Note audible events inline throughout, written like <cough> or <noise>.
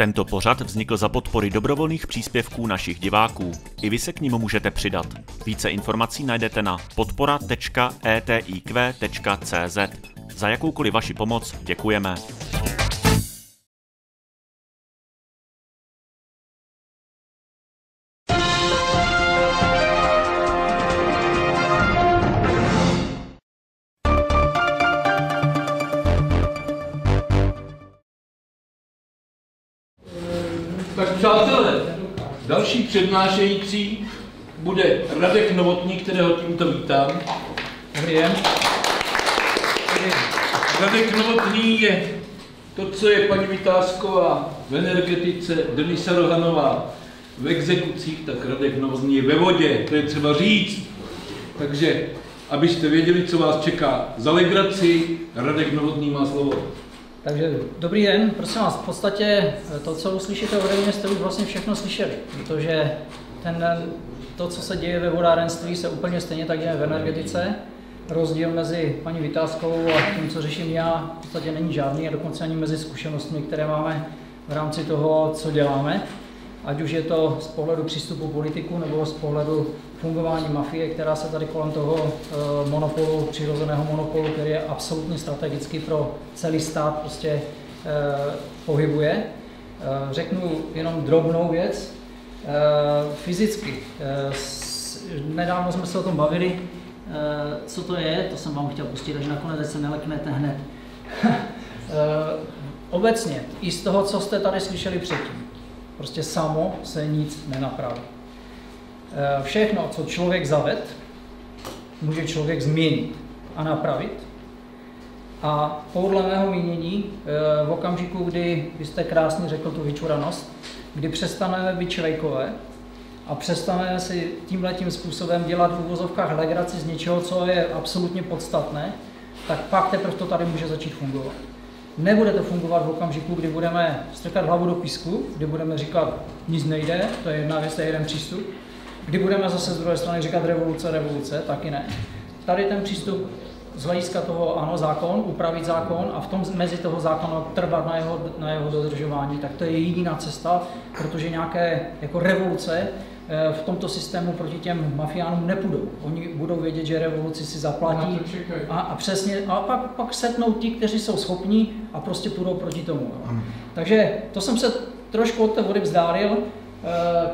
Tento pořad vznikl za podpory dobrovolných příspěvků našich diváků. I vy se k ním můžete přidat. Více informací najdete na podpora.etiq.cz. Za jakoukoliv vaši pomoc děkujeme. Přednášející bude Radek Novotný, kterého tímto vítám. Dobrý den. Radek Novotný je to, co je paní Vytázková v energetice, Denisa Rohanová v exekucích, tak Radek Novotný je ve vodě, to je třeba říct. Takže, abyste věděli, co vás čeká za legraci, Radek Novotný má slovo. Takže dobrý den, prosím vás, v podstatě to, co uslyšíte ode mě, jste už vlastně všechno slyšeli, protože ten, to, co se děje ve vodárenství, se úplně stejně tak děje v energetice. Rozdíl mezi paní Vytázkovou a tím, co řeším já, v podstatě není žádný a dokonce ani mezi zkušenostmi, které máme v rámci toho, co děláme. Ať už je to z pohledu přístupu politiků nebo z pohledu fungování mafie, která se tady kolem toho uh, monopolu, přirozeného monopolu, který je absolutně strategický pro celý stát, prostě uh, pohybuje. Uh, řeknu jenom drobnou věc. Fyzicky, nedávno jsme se o tom bavili, co to je, to jsem vám chtěl pustit, takže nakonec se neleknete hned. <laughs> Obecně, i z toho, co jste tady slyšeli předtím, prostě samo se nic nenapraví. Všechno, co člověk zaved, může člověk změnit a napravit. A podle mého mínění, v okamžiku, kdy vy jste krásně řekl tu vyčuranost, kdy přestaneme být čvejkové a přestaneme si tímhletím způsobem dělat v uvozovkách legraci z něčeho, co je absolutně podstatné, tak pak teprve to tady může začít fungovat. Nebude to fungovat v okamžiku, kdy budeme strkat hlavu do písku, kdy budeme říkat, nic nejde, to je jedna věc, to je jeden přístup, kdy budeme zase z druhé strany říkat revoluce, revoluce, taky ne. Tady ten přístup z hlediska toho, ano, zákon, upravit zákon a v tom mezi toho zákona trvat na jeho, na jeho dodržování, tak to je jediná cesta, protože nějaké jako revoluce v tomto systému proti těm mafiánům nepůjdou. Oni budou vědět, že revoluci si zaplatí a, a přesně, a pak, pak setnou ti, kteří jsou schopní a prostě půjdou proti tomu. Jo. Takže to jsem se trošku od té vody vzdálil.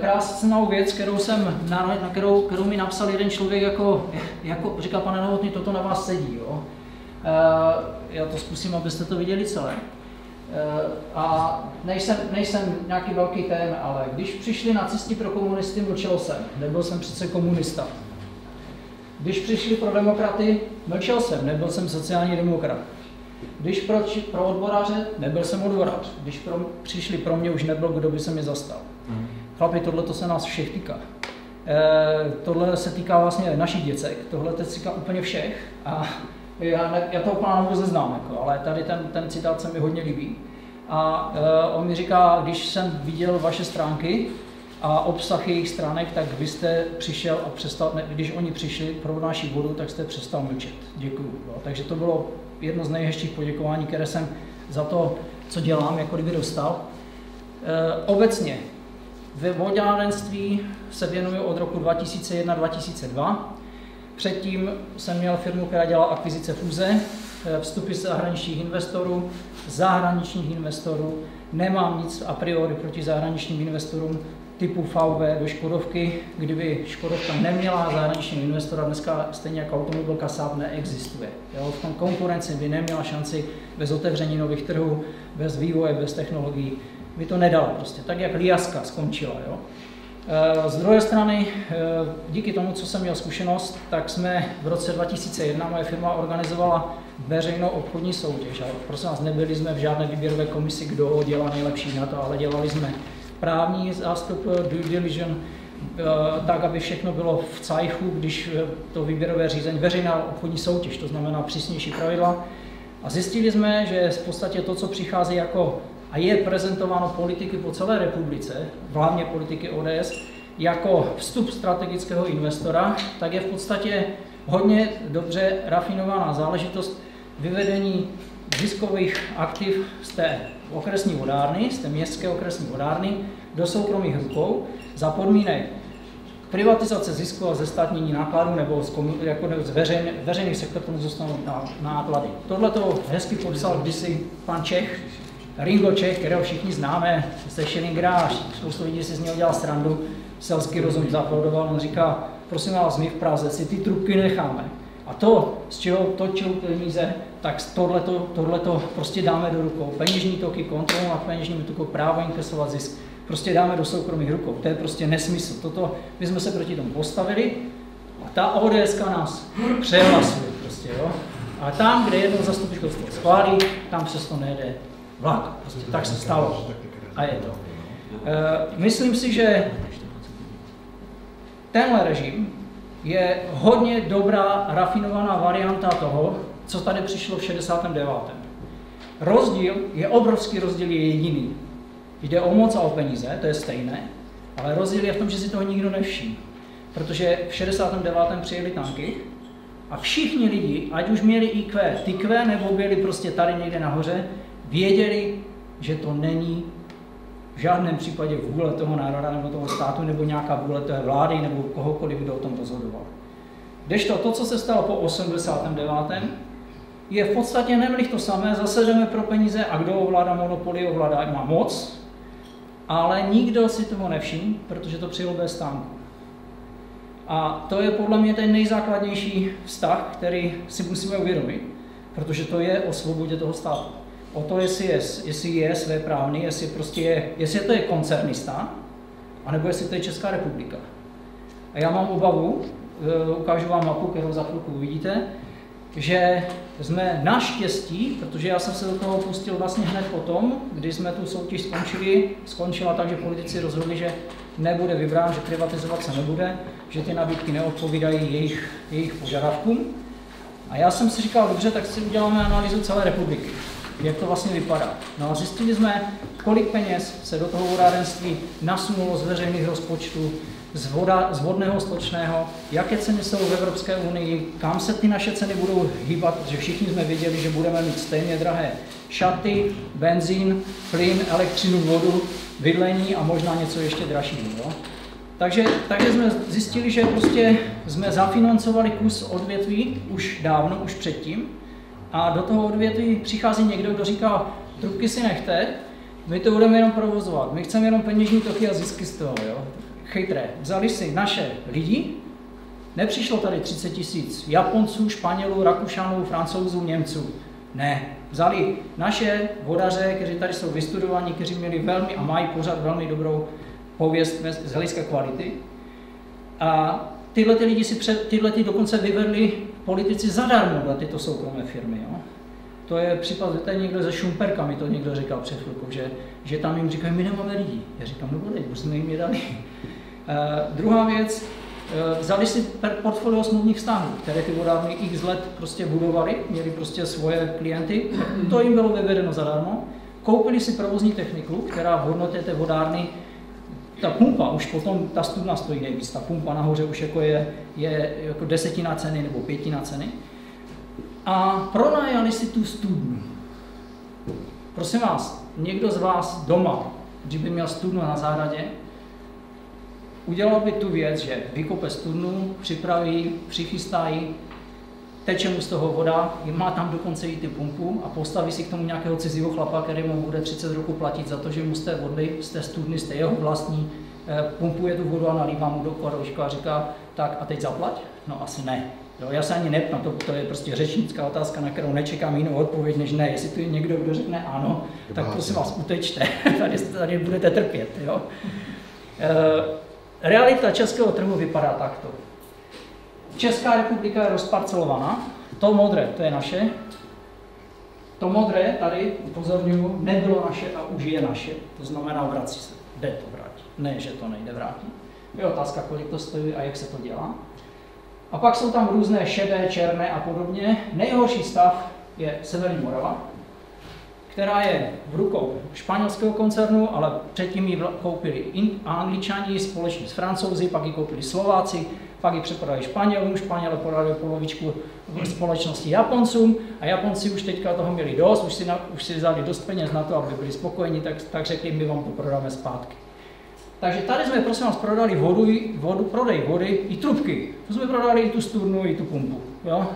Krásnou věc, kterou, jsem, na, na kterou, kterou mi napsal jeden člověk, jako, jako říkal, pane Novotný, toto na vás sedí. Jo. Já to zkusím, abyste to viděli celé. A nejsem, nejsem nějaký velký ten, ale když přišli nacisti pro komunisty, mlčel jsem. Nebyl jsem přece komunista. Když přišli pro demokraty, mlčel jsem. Nebyl jsem sociální demokrat. Když pro, pro odboráře, nebyl jsem odborář. Když pro, přišli pro mě, už nebyl, kdo by se mi zastal. Mm. Chlapi, tohle to se nás všech týká. E, tohle se týká vlastně našich děcek, tohle se týká úplně všech. A já, ne, já to úplně vůbec neznám, jako, ale tady ten, ten citát se mi hodně líbí. A uh, on mi říká, když jsem viděl vaše stránky a obsah jejich stránek, tak vy jste přišel a přestal, ne, když oni přišli pro naši vodu, tak jste přestal mlčet. Děkuju. No. Takže to bylo jedno z nejhezčích poděkování, které jsem za to, co dělám, jako kdyby dostal. E, obecně ve vodárenství se věnuju od roku 2001-2002. Předtím jsem měl firmu, která dělala akvizice fúze, vstupy zahraničních investorů, zahraničních investorů. Nemám nic a priori proti zahraničním investorům typu VW do Škodovky. Kdyby Škodovka neměla zahraničního investora, dneska stejně jako automobilka Saab neexistuje. Jo? V tom konkurenci by neměla šanci bez otevření nových trhů, bez vývoje, bez technologií. By to nedalo prostě, tak jak Liaska skončila. Jo? Z druhé strany, díky tomu, co jsem měl zkušenost, tak jsme v roce 2001, moje firma organizovala veřejnou obchodní soutěž. A prosím vás, nebyli jsme v žádné výběrové komisi, kdo dělá nejlepší na to, ale dělali jsme právní zástup due diligence, tak, aby všechno bylo v cajchu, když to výběrové řízení, veřejná obchodní soutěž, to znamená přísnější pravidla. A zjistili jsme, že v podstatě to, co přichází jako a je prezentováno politiky po celé republice, hlavně politiky ODS, jako vstup strategického investora, tak je v podstatě hodně dobře rafinovaná záležitost vyvedení ziskových aktiv z té okresní vodárny, z té městské okresní vodárny, do soukromých rukou za podmínek privatizace zisku a zestátnění nákladů nebo z, jako z veřejný, veřejný sektor tomu zůstanou náklady. Tohle to hezky popsal kdysi pan Čech, Ringo Čech, kterého všichni známe, se Schillingera, spoustu lidí si z něho dělal srandu, selský rozum zaplodoval, on říká, prosím vás, my v Praze si ty trubky necháme. A to, z čeho točil peníze, tak tohleto, tohleto prostě dáme do rukou. Peněžní toky, kontrolu nad peněžními toky, právo inkasovat zisk prostě dáme do soukromých rukou. To je prostě nesmysl. Toto, my jsme se proti tomu postavili a ta ODS nás přehlasuje prostě, jo. A tam, kde jedno zastupitelstvo schválí, tam přesto nejde vlak. Prostě tak se stalo. A je to. E, myslím si, že tenhle režim je hodně dobrá, rafinovaná varianta toho, co tady přišlo v 69. Rozdíl je obrovský rozdíl, je jediný. Jde o moc a o peníze, to je stejné, ale rozdíl je v tom, že si toho nikdo nevšiml. Protože v 69. přijeli tanky a všichni lidi, ať už měli IQ, ty nebo byli prostě tady někde nahoře, věděli, že to není v žádném případě vůle toho národa nebo toho státu, nebo nějaká vůle té vlády, nebo kohokoliv, kdo o tom rozhodoval. Kdežto to, co se stalo po 89. je v podstatě nemlich to samé, zase jdeme pro peníze a kdo ovládá monopoly, ovládá, má moc, ale nikdo si toho nevšiml, protože to přijelo bez stánku. A to je podle mě ten nejzákladnější vztah, který si musíme uvědomit, protože to je o svobodě toho státu. O to, jestli je, jestli je své právny, jestli, prostě je, jestli to je koncernista, anebo jestli to je Česká republika. A já mám obavu, e, ukážu vám mapu, kterou za chvilku uvidíte, že jsme naštěstí, protože já jsem se do toho pustil vlastně hned potom, kdy jsme tu soutěž skončili, skončila tak, že politici rozhodli, že nebude vybrán, že privatizovat se nebude, že ty nabídky neodpovídají jejich, jejich požadavkům. A já jsem si říkal, dobře, tak si uděláme analýzu celé republiky, jak to vlastně vypadá. No a zjistili jsme, kolik peněz se do toho vodárenství nasunulo z veřejných rozpočtů, z, voda, z vodného stočného, jaké ceny jsou v Evropské unii, kam se ty naše ceny budou hýbat, že všichni jsme věděli, že budeme mít stejně drahé šaty, benzín, plyn, elektřinu, vodu, bydlení a možná něco ještě dražšího. Jo? Takže, takže jsme zjistili, že prostě jsme zafinancovali kus odvětví už dávno, už předtím, a do toho odvětví přichází někdo, kdo říká, trubky si nechte, my to budeme jenom provozovat, my chceme jenom peněžní toky a zisky z toho. Jo? chytré. Vzali si naše lidi, nepřišlo tady 30 tisíc Japonců, Španělů, Rakušanů, Francouzů, Němců. Ne, vzali naše vodaře, kteří tady jsou vystudovaní, kteří měli velmi a mají pořád velmi dobrou pověst z hlediska kvality. A tyhle ty lidi si před, tyhle ty dokonce vyvedli politici zadarmo na tyto soukromé firmy. Jo? To je případ, že tady někdo ze Šumperka mi to někdo říkal před chvilkou, že, že tam jim říkají, my nemáme lidi. Já říkám, no bude, už jsme jim je dali. Uh, druhá věc, uh, vzali si portfolio smluvních vztahů, které ty vodárny x let prostě budovali, měli prostě svoje klienty, to jim bylo vyvedeno zadarmo. Koupili si provozní techniku, která v hodnotě té vodárny ta pumpa už potom, ta studna stojí nejvíc, ta pumpa nahoře už jako je, je jako desetina ceny nebo pětina ceny a pronajali si tu studnu. Prosím vás, někdo z vás doma, kdyby měl studnu na zahradě, udělal by tu věc, že vykope studnu, připraví, přichystá ji, teče mu z toho voda, má tam dokonce i ty pumpu a postaví si k tomu nějakého cizího chlapa, který mu bude 30 roku platit za to, že mu z té vody, z té studny, z té jeho vlastní, eh, pumpuje tu vodu a nalívá mu do korouška a říká, tak a teď zaplať? No asi ne. Jo, já se ani nepnu, to, to je prostě řečnická otázka, na kterou nečekám jinou odpověď než ne. Jestli tu je někdo, kdo řekne ano, tak prosím vás, utečte, <laughs> tady, tady budete trpět. Jo. E, realita českého trhu vypadá takto. Česká republika je rozparcelovaná, to modré, to je naše, to modré tady, upozorňuji, nebylo naše a už je naše, to znamená vrací se, jde to vrátit, ne, že to nejde vrátit. Je otázka, kolik to stojí a jak se to dělá. A pak jsou tam různé šedé, černé a podobně. Nejhorší stav je Severní Morava, která je v rukou španělského koncernu, ale předtím ji koupili Angličani společně s Francouzi, pak ji koupili Slováci pak ji přeprodali Španělům, Španělé prodali polovičku společnosti Japoncům a Japonci už teďka toho měli dost, už si, na, už si vzali dost peněz na to, aby byli spokojeni, tak, tak řekli, my vám to prodáme zpátky. Takže tady jsme prosím vás prodali vodu, vodu, prodej vody i trubky. Tu jsme prodali i tu studnu, i tu pumpu. Jo?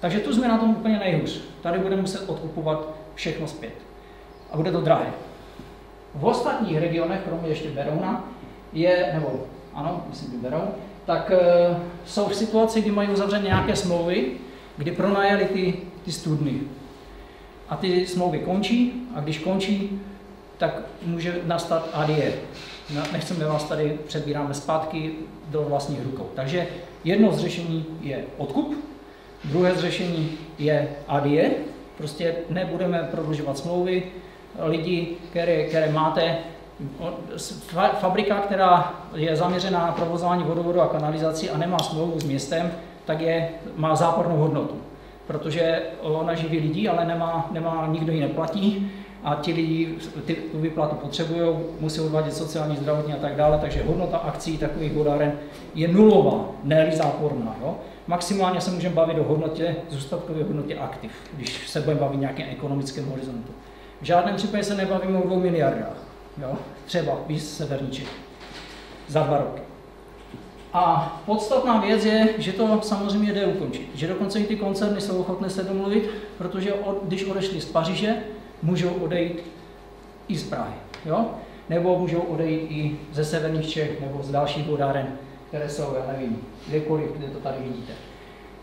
Takže tu jsme na tom úplně nejhůř. Tady budeme muset odkupovat všechno zpět. A bude to drahé. V ostatních regionech, kromě ještě Berouna, je, nebo ano, myslím, že Berou, tak e, jsou v situaci, kdy mají uzavřené nějaké smlouvy, kdy pronajali ty, ty studny. A ty smlouvy končí a když končí, tak může nastat ADE. No, nechceme vás tady, přebíráme zpátky do vlastních rukou. Takže jedno z řešení je odkup, druhé z řešení je ADE, prostě nebudeme prodlužovat smlouvy, lidi, které, které máte, fabrika, která je zaměřená na provozování vodovodu a kanalizací a nemá smlouvu s městem, tak je, má zápornou hodnotu, protože ona živí lidi, ale nemá, nemá nikdo ji neplatí a ti lidi ty, tu výplatu potřebují, musí odvádět sociální, zdravotní a tak dále, takže hodnota akcí takových vodáren je nulová, ne záporná. Jo? Maximálně se můžeme bavit o hodnotě, zůstatkové hodnotě aktiv, když se budeme bavit nějakém ekonomickém horizontu. V žádném případě se nebavíme o dvou miliardách, jo? Třeba víc severní Čech, za dva roky. A podstatná věc je, že to samozřejmě jde ukončit. Že dokonce i ty koncerny jsou ochotné se domluvit, protože od, když odešli z Paříže, můžou odejít i z Prahy, jo? nebo můžou odejít i ze severních Čech nebo z dalších vodáren, které jsou, já nevím, kdekoliv, kde to tady vidíte.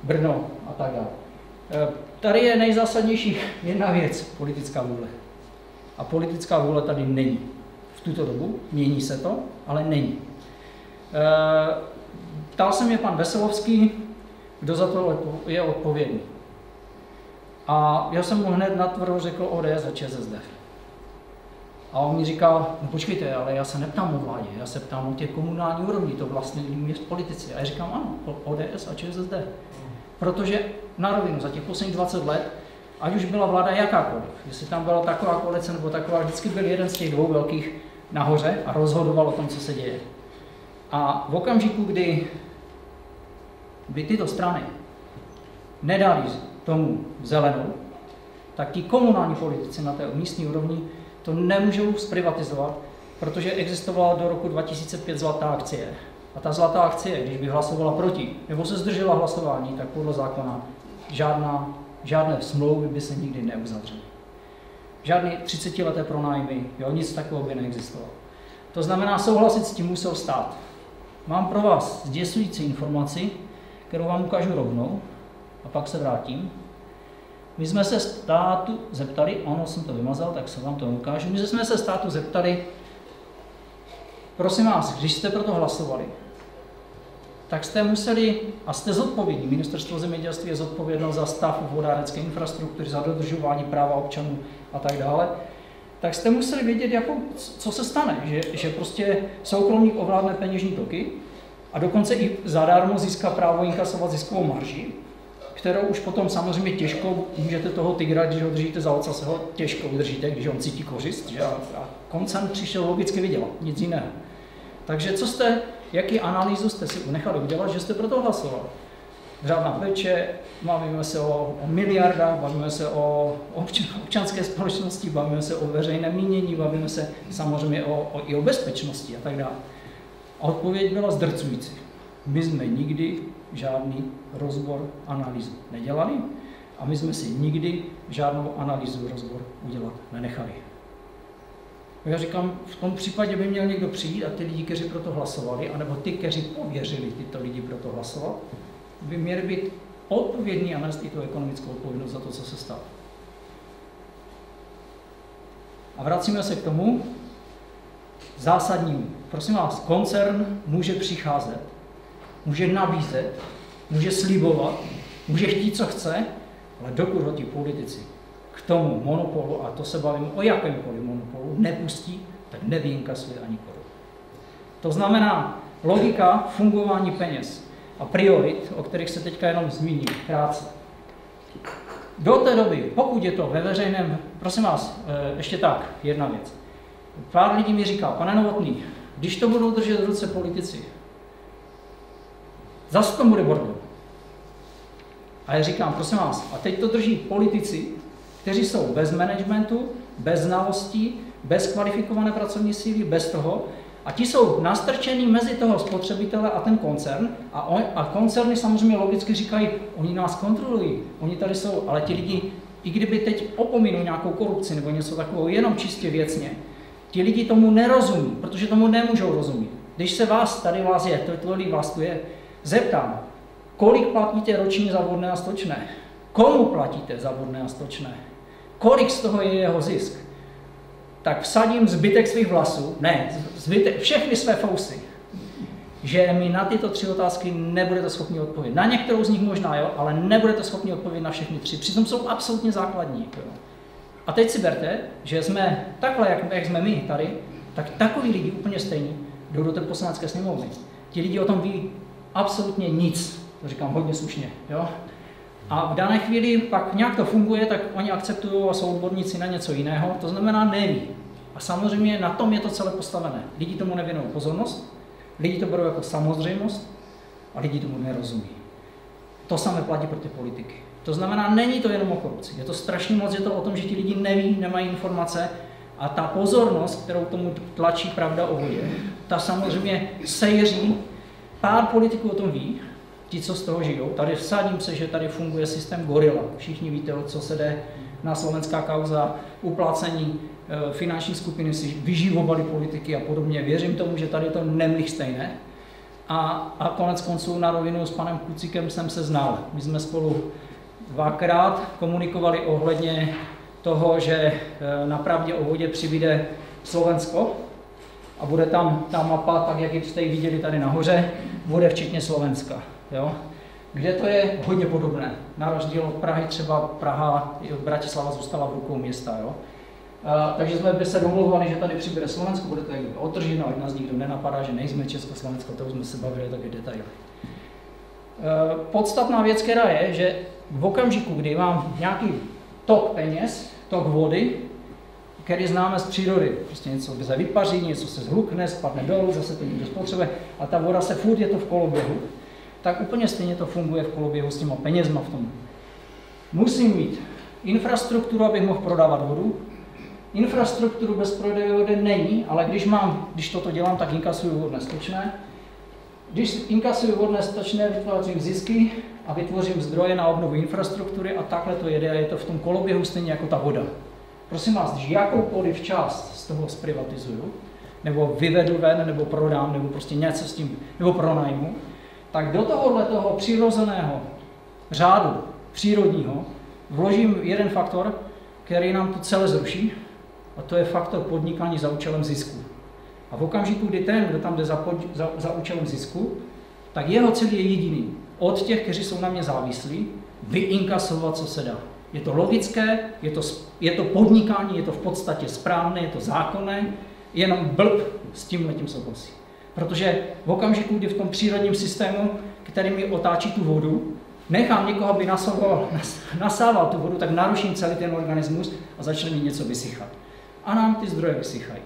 Brno a tak dále. E, tady je nejzásadnější jedna věc, politická vůle. A politická vůle tady není. Tuto dobu mění se to, ale není. E, ptal se mě pan Veselovský, kdo za to je odpovědný. A já jsem mu hned natvrdo řekl ODS a ČSSD. A on mi říkal, no počkejte, ale já se neptám o vládě, já se ptám o těch komunální úrovni, to vlastně měst politici. A já říkám, ano, ODS a ČSSD. Protože na rovinu za těch posledních 20 let, ať už byla vláda jakákoliv, jestli tam byla taková koalice nebo taková, vždycky byl jeden z těch dvou velkých nahoře a rozhodoval o tom, co se děje. A v okamžiku, kdy by tyto strany nedali tomu zelenou, tak ti komunální politici na té místní úrovni to nemůžou zprivatizovat, protože existovala do roku 2005 zlatá akcie. A ta zlatá akcie, když by hlasovala proti, nebo se zdržela hlasování, tak podle zákona žádná, žádné smlouvy by se nikdy neuzavřely. Žádný 30-leté pronájmy, jo, nic takového by neexistovalo. To znamená, souhlasit s tím musel stát. Mám pro vás zděsující informaci, kterou vám ukážu rovnou a pak se vrátím. My jsme se státu zeptali, ano, jsem to vymazal, tak se vám to ukážu. My jsme se státu zeptali, prosím vás, když jste pro to hlasovali, tak jste museli, a jste zodpovědní, ministerstvo zemědělství je zodpovědno za stav vodárenské infrastruktury, za dodržování práva občanů a tak dále, tak jste museli vědět, jako, co se stane, že, že prostě soukromník ovládne peněžní toky a dokonce i zadarmo získá právo inkasovat ziskovou marži, kterou už potom samozřejmě těžko můžete toho tygra, když ho držíte za oca, se ho těžko udržíte, když on cítí kořist. Že? A koncern přišel logicky vydělat, nic jiného. Takže co jste, jaký analýzu jste si nechali udělat, že jste pro to hlasovali? Řádná péče, bavíme se o, o miliardách, bavíme se o občan, občanské společnosti, bavíme se o veřejné mínění, bavíme se samozřejmě o, o, i o bezpečnosti a tak dále. A odpověď byla zdrcující. My jsme nikdy žádný rozbor, analýzu nedělali a my jsme si nikdy žádnou analýzu, rozbor udělat nenechali. Já říkám, v tom případě by měl někdo přijít a ty lidi, kteří pro to hlasovali, anebo ty, kteří pověřili tyto lidi pro to hlasovat, by měli být odpovědní a nést i tu ekonomickou odpovědnost za to, co se stalo. A vracíme se k tomu zásadnímu. Prosím vás, koncern může přicházet může nabízet, může slibovat, může chtít, co chce, ale dokud ho ti politici tomu monopolu, a to se bavím o jakémkoliv monopolu, nepustí, tak nevyinkasuje ani korun. To znamená, logika fungování peněz a priorit, o kterých se teďka jenom zmíním krátce. Do té doby, pokud je to ve veřejném, prosím vás, eh, ještě tak, jedna věc. Pár lidí mi říká, pane Novotný, když to budou držet v ruce politici, Zase to bude bordel. A já říkám, prosím vás, a teď to drží politici, kteří jsou bez managementu, bez znalostí, bez kvalifikované pracovní síly, bez toho, a ti jsou nastrčení mezi toho spotřebitele a ten koncern a, on, a koncerny samozřejmě logicky říkají, oni nás kontrolují, oni tady jsou, ale ti lidi, i kdyby teď opomínu nějakou korupci nebo něco takového, jenom čistě věcně, ti lidi tomu nerozumí, protože tomu nemůžou rozumět. Když se vás, tady vás je, to tolik vás tu je, zeptám, kolik platíte ročně za vodné a stočné? Komu platíte za vodné a stočné? Kolik z toho je jeho zisk? tak vsadím zbytek svých vlasů, ne, zbytek, všechny své fousy, že mi na tyto tři otázky nebudete schopni odpovědět. Na některou z nich možná jo, ale nebudete schopni odpovědět na všechny tři. Přitom jsou absolutně základní. Jo. A teď si berte, že jsme takhle, jak, jak jsme my tady, tak takový lidi úplně stejní jdou do té poslanecké sněmovny. Ti lidi o tom ví absolutně nic. To říkám hodně slušně. Jo? A v dané chvíli pak nějak to funguje, tak oni akceptují a jsou odborníci na něco jiného, to znamená neví. A samozřejmě na tom je to celé postavené. Lidi tomu nevěnují pozornost, lidi to berou jako samozřejmost a lidi tomu nerozumí. To samé platí pro ty politiky. To znamená, není to jenom o korupci. Je to strašně moc, je to o tom, že ti lidi neví, nemají informace a ta pozornost, kterou tomu tlačí pravda o vodě, ta samozřejmě sejří. Pár politiků o tom ví, ti, co z toho žijou. Tady vsadím se, že tady funguje systém gorila. Všichni víte, o co se jde na slovenská kauza, uplácení e, finanční skupiny si vyživovali politiky a podobně. Věřím tomu, že tady to nemlich stejné. A, a konec konců na rovinu s panem Kucikem jsem se znal. My jsme spolu dvakrát komunikovali ohledně toho, že e, na pravdě o vodě přibude Slovensko a bude tam ta mapa, tak jak jste ji viděli tady nahoře, bude včetně Slovenska jo? kde to je hodně podobné. Na rozdíl od Prahy třeba Praha, Bratislava zůstala v rukou města. Jo? A, takže jsme se domluvali, že tady přibude Slovensko, bude to někdo otrženo, ať nás nikdo nenapadá, že nejsme Československo, to už jsme se bavili taky detaily. Podstatná věc, která je, že v okamžiku, kdy mám nějaký tok peněz, tok vody, který známe z přírody. Prostě něco se vypaří, něco se zhlukne, spadne dolů, zase to někdo spotřebuje a ta voda se furt je to v koloběhu tak úplně stejně to funguje v koloběhu s těma penězma v tom. Musím mít infrastrukturu, abych mohl prodávat vodu. Infrastrukturu bez prodeje vody není, ale když, mám, když toto dělám, tak inkasuju vodné stočné. Když inkasuju vodné stočné, vytvářím zisky a vytvořím zdroje na obnovu infrastruktury a takhle to jede a je to v tom koloběhu stejně jako ta voda. Prosím vás, když jakoukoliv část z toho zprivatizuju, nebo vyvedu ven, nebo prodám, nebo prostě něco s tím, nebo pronajmu, tak do tohohle toho přirozeného řádu přírodního vložím jeden faktor, který nám to celé zruší, a to je faktor podnikání za účelem zisku. A v okamžiku, kdy ten, kdo tam jde za, pod, za, za účelem zisku, tak jeho cíl je jediný. Od těch, kteří jsou na mě závislí, vyinkasovat, co se dá. Je to logické, je to, je to podnikání, je to v podstatě správné, je to zákonné, jenom blb s tím letím souhlasí. Protože v okamžiku, kdy v tom přírodním systému, který mi otáčí tu vodu, nechám někoho, aby nasával, nasával tu vodu, tak naruším celý ten organismus a začne mi něco vysychat. A nám ty zdroje vysychají.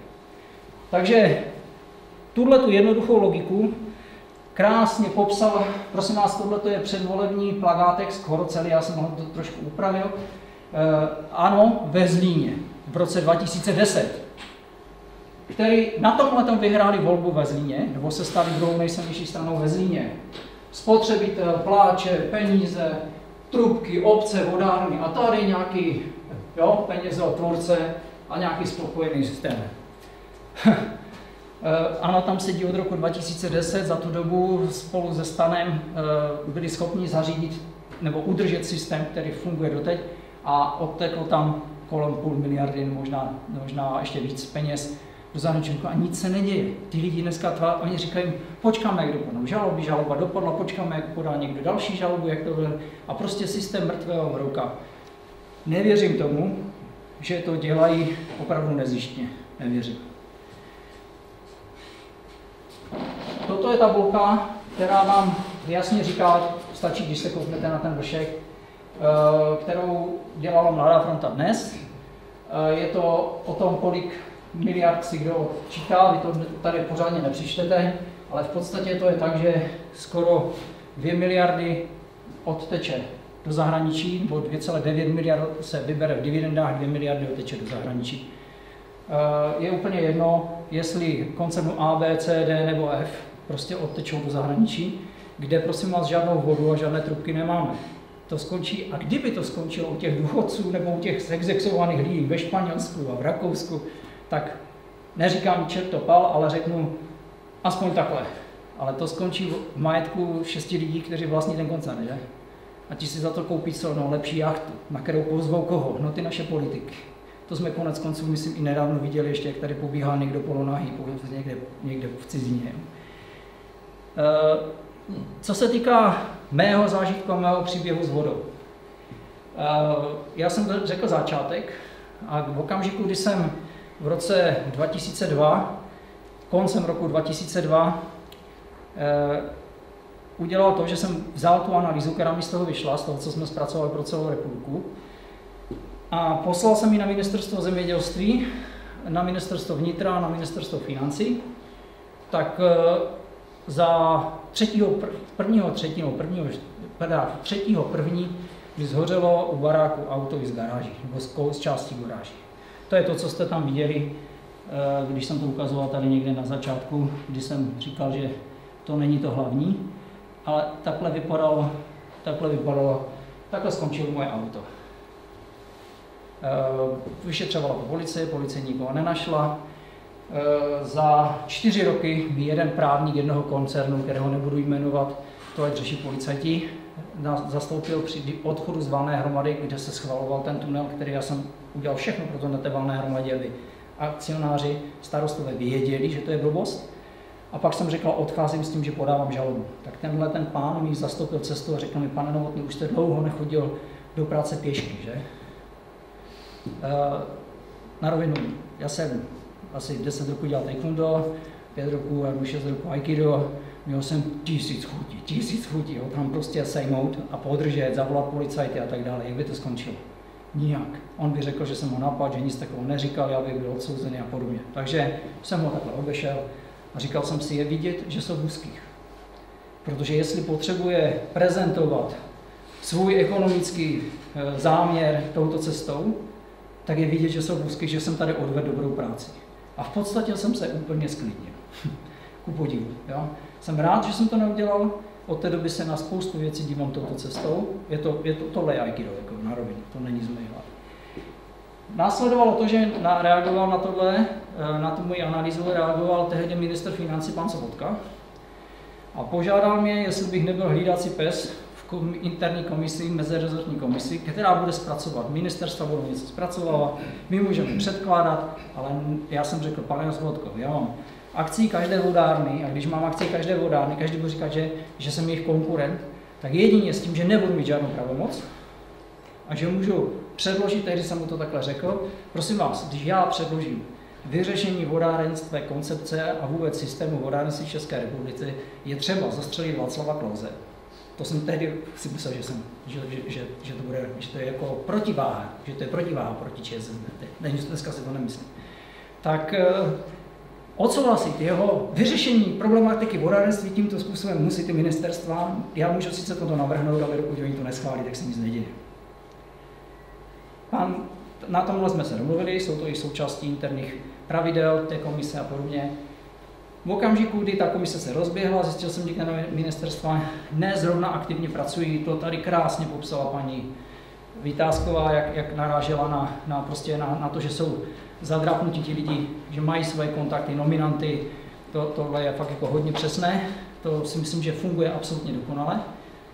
Takže tuhle tu jednoduchou logiku krásně popsal, prosím vás, tohle je předvolební plagátek z Chorocely, já jsem ho to trošku upravil. E, ano, ve Zlíně v roce 2010 který na tomhle tom vyhráli volbu ve Zlíně, nebo se stali druhou nejsilnější stranou ve Zlíně. Spotřebitel, pláče, peníze, trubky, obce, vodárny a tady nějaký jo, peněze od tvůrce a nějaký spokojený systém. <laughs> Eh, ano, tam sedí od roku 2010, za tu dobu spolu se Stanem eh, byli schopni zařídit nebo udržet systém, který funguje doteď a odteklo tam kolem půl miliardy, možná, možná ještě víc peněz do zahraničí a nic se neděje. Ty lidi dneska, tvá, oni říkají, počkáme, jak dopadnou žaloby, žaloba dopadla, počkáme, jak podá někdo další žalobu, jak to bude. A prostě systém mrtvého mrouka. Nevěřím tomu, že to dělají opravdu nezištně. Nevěřím. Toto je tabulka, která vám jasně říká, stačí, když se kouknete na ten vršek, eh, kterou dělala Mladá fronta dnes. Eh, je to o tom, kolik miliard si kdo čítá, vy to tady pořádně nepřičtete, ale v podstatě to je tak, že skoro 2 miliardy odteče do zahraničí, nebo 2,9 miliard se vybere v dividendách, 2 miliardy odteče do zahraničí. Eh, je úplně jedno, jestli koncernu A, B, C, D nebo F prostě odtečou do zahraničí, kde prosím vás žádnou vodu a žádné trubky nemáme. To skončí, a kdyby to skončilo u těch důchodců nebo u těch zexexovaných lidí ve Španělsku a v Rakousku, tak neříkám čert to pal, ale řeknu aspoň takhle. Ale to skončí v majetku šesti lidí, kteří vlastní ten koncern, že? A ti si za to koupí co? No, lepší jachtu, na kterou pozvou koho? No ty naše politiky. To jsme konec konců, myslím, i nedávno viděli ještě, jak tady pobíhá někdo polonahý, někde, někde v cizině. Eh, co se týká mého zážitku a mého příběhu s vodou. Eh, já jsem řekl začátek a v okamžiku, kdy jsem v roce 2002, koncem roku 2002, eh, udělal to, že jsem vzal tu analýzu, která mi z toho vyšla, z toho, co jsme zpracovali pro celou republiku, a poslal jsem ji na ministerstvo zemědělství, na ministerstvo vnitra, na ministerstvo financí, tak eh, za třetího, prvního, třetího, prvního, třetího první by zhořelo u baráku auto z garáží, nebo z části garáží. To je to, co jste tam viděli, eh, když jsem to ukazoval tady někde na začátku, kdy jsem říkal, že to není to hlavní, ale takhle vypadalo, takhle vypadalo, takhle skončilo moje auto. Eh, vyšetřovala to policie, policie nikoho nenašla. Eh, za čtyři roky mi jeden právník jednoho koncernu, kterého nebudu jmenovat, to ať řeší policajti, zastoupil při odchodu z valné hromady, kde se schvaloval ten tunel, který já jsem udělal všechno pro to na té valné hromadě, aby akcionáři, starostové věděli, že to je blbost. A pak jsem řekl, odcházím s tím, že podávám žalobu. Tak tenhle ten pán mi zastoupil cestu a řekl mi, pane Novotný, už jste dlouho nechodil do práce pěšky, že? Eh, na rovinu, já jsem asi 10 roků dělal taekwondo, 5 roků nebo 6 roků aikido, měl jsem tisíc chutí, tisíc chutí, ho tam prostě sejmout a podržet, zavolat policajty a tak dále. Jak by to skončilo? Nijak. On by řekl, že jsem ho napad, že nic takového neříkal, já bych byl odsouzený a podobně. Takže jsem ho takhle obešel a říkal jsem si, je vidět, že jsou v úzkých. Protože jestli potřebuje prezentovat svůj ekonomický eh, záměr touto cestou, tak je vidět, že jsou vůzky, že jsem tady odvedl dobrou práci. A v podstatě jsem se úplně sklidnil. <laughs> Ku podivu. Jo? Jsem rád, že jsem to neudělal, od té doby se na spoustu věcí dívám touto cestou. Je to, je to tohle aikido, jako na rovinu, to není z mého Následovalo to, že na, reagoval na tohle, eh, na tu moji analýzu, reagoval tehdy minister financí pan Sobotka a požádal mě, jestli bych nebyl hlídací pes interní komisi, mezirezortní komisi, která bude zpracovat. Ministerstva budou něco zpracovávat, my můžeme předkládat, ale já jsem řekl, pane Zvodko, já mám akcí každé vodárny a když mám akci každé vodárny, každý bude říkat, že, že jsem jejich konkurent, tak jedině s tím, že nebudu mít žádnou pravomoc a že můžu předložit, tehdy jsem mu to takhle řekl, prosím vás, když já předložím vyřešení vodárenství, koncepce a vůbec systému vodárenství v České republice, je třeba zastřelit Václava Klauze to jsem tehdy si myslel, že, jsem, že, že, že, že, to bude, že to je jako protiváha, že to je protiváha proti ČSSD. Dneska si to nemyslím. Tak eh, odsouhlasit jeho vyřešení problematiky vodárenství tímto způsobem musí ty ministerstva. Já můžu sice toto navrhnout, ale dokud oni to neschválí, tak se nic neděje. Pan, na tomhle jsme se domluvili, jsou to i součástí interních pravidel té komise a podobně. V okamžiku, kdy ta komise se rozběhla, zjistil jsem na ministerstva, ne zrovna aktivně pracují, to tady krásně popsala paní Vytázková, jak, jak narážela na, na, prostě na, na to, že jsou zadrapnutí ti lidi, že mají své kontakty, nominanty, to, tohle je fakt jako hodně přesné, to si myslím, že funguje absolutně dokonale.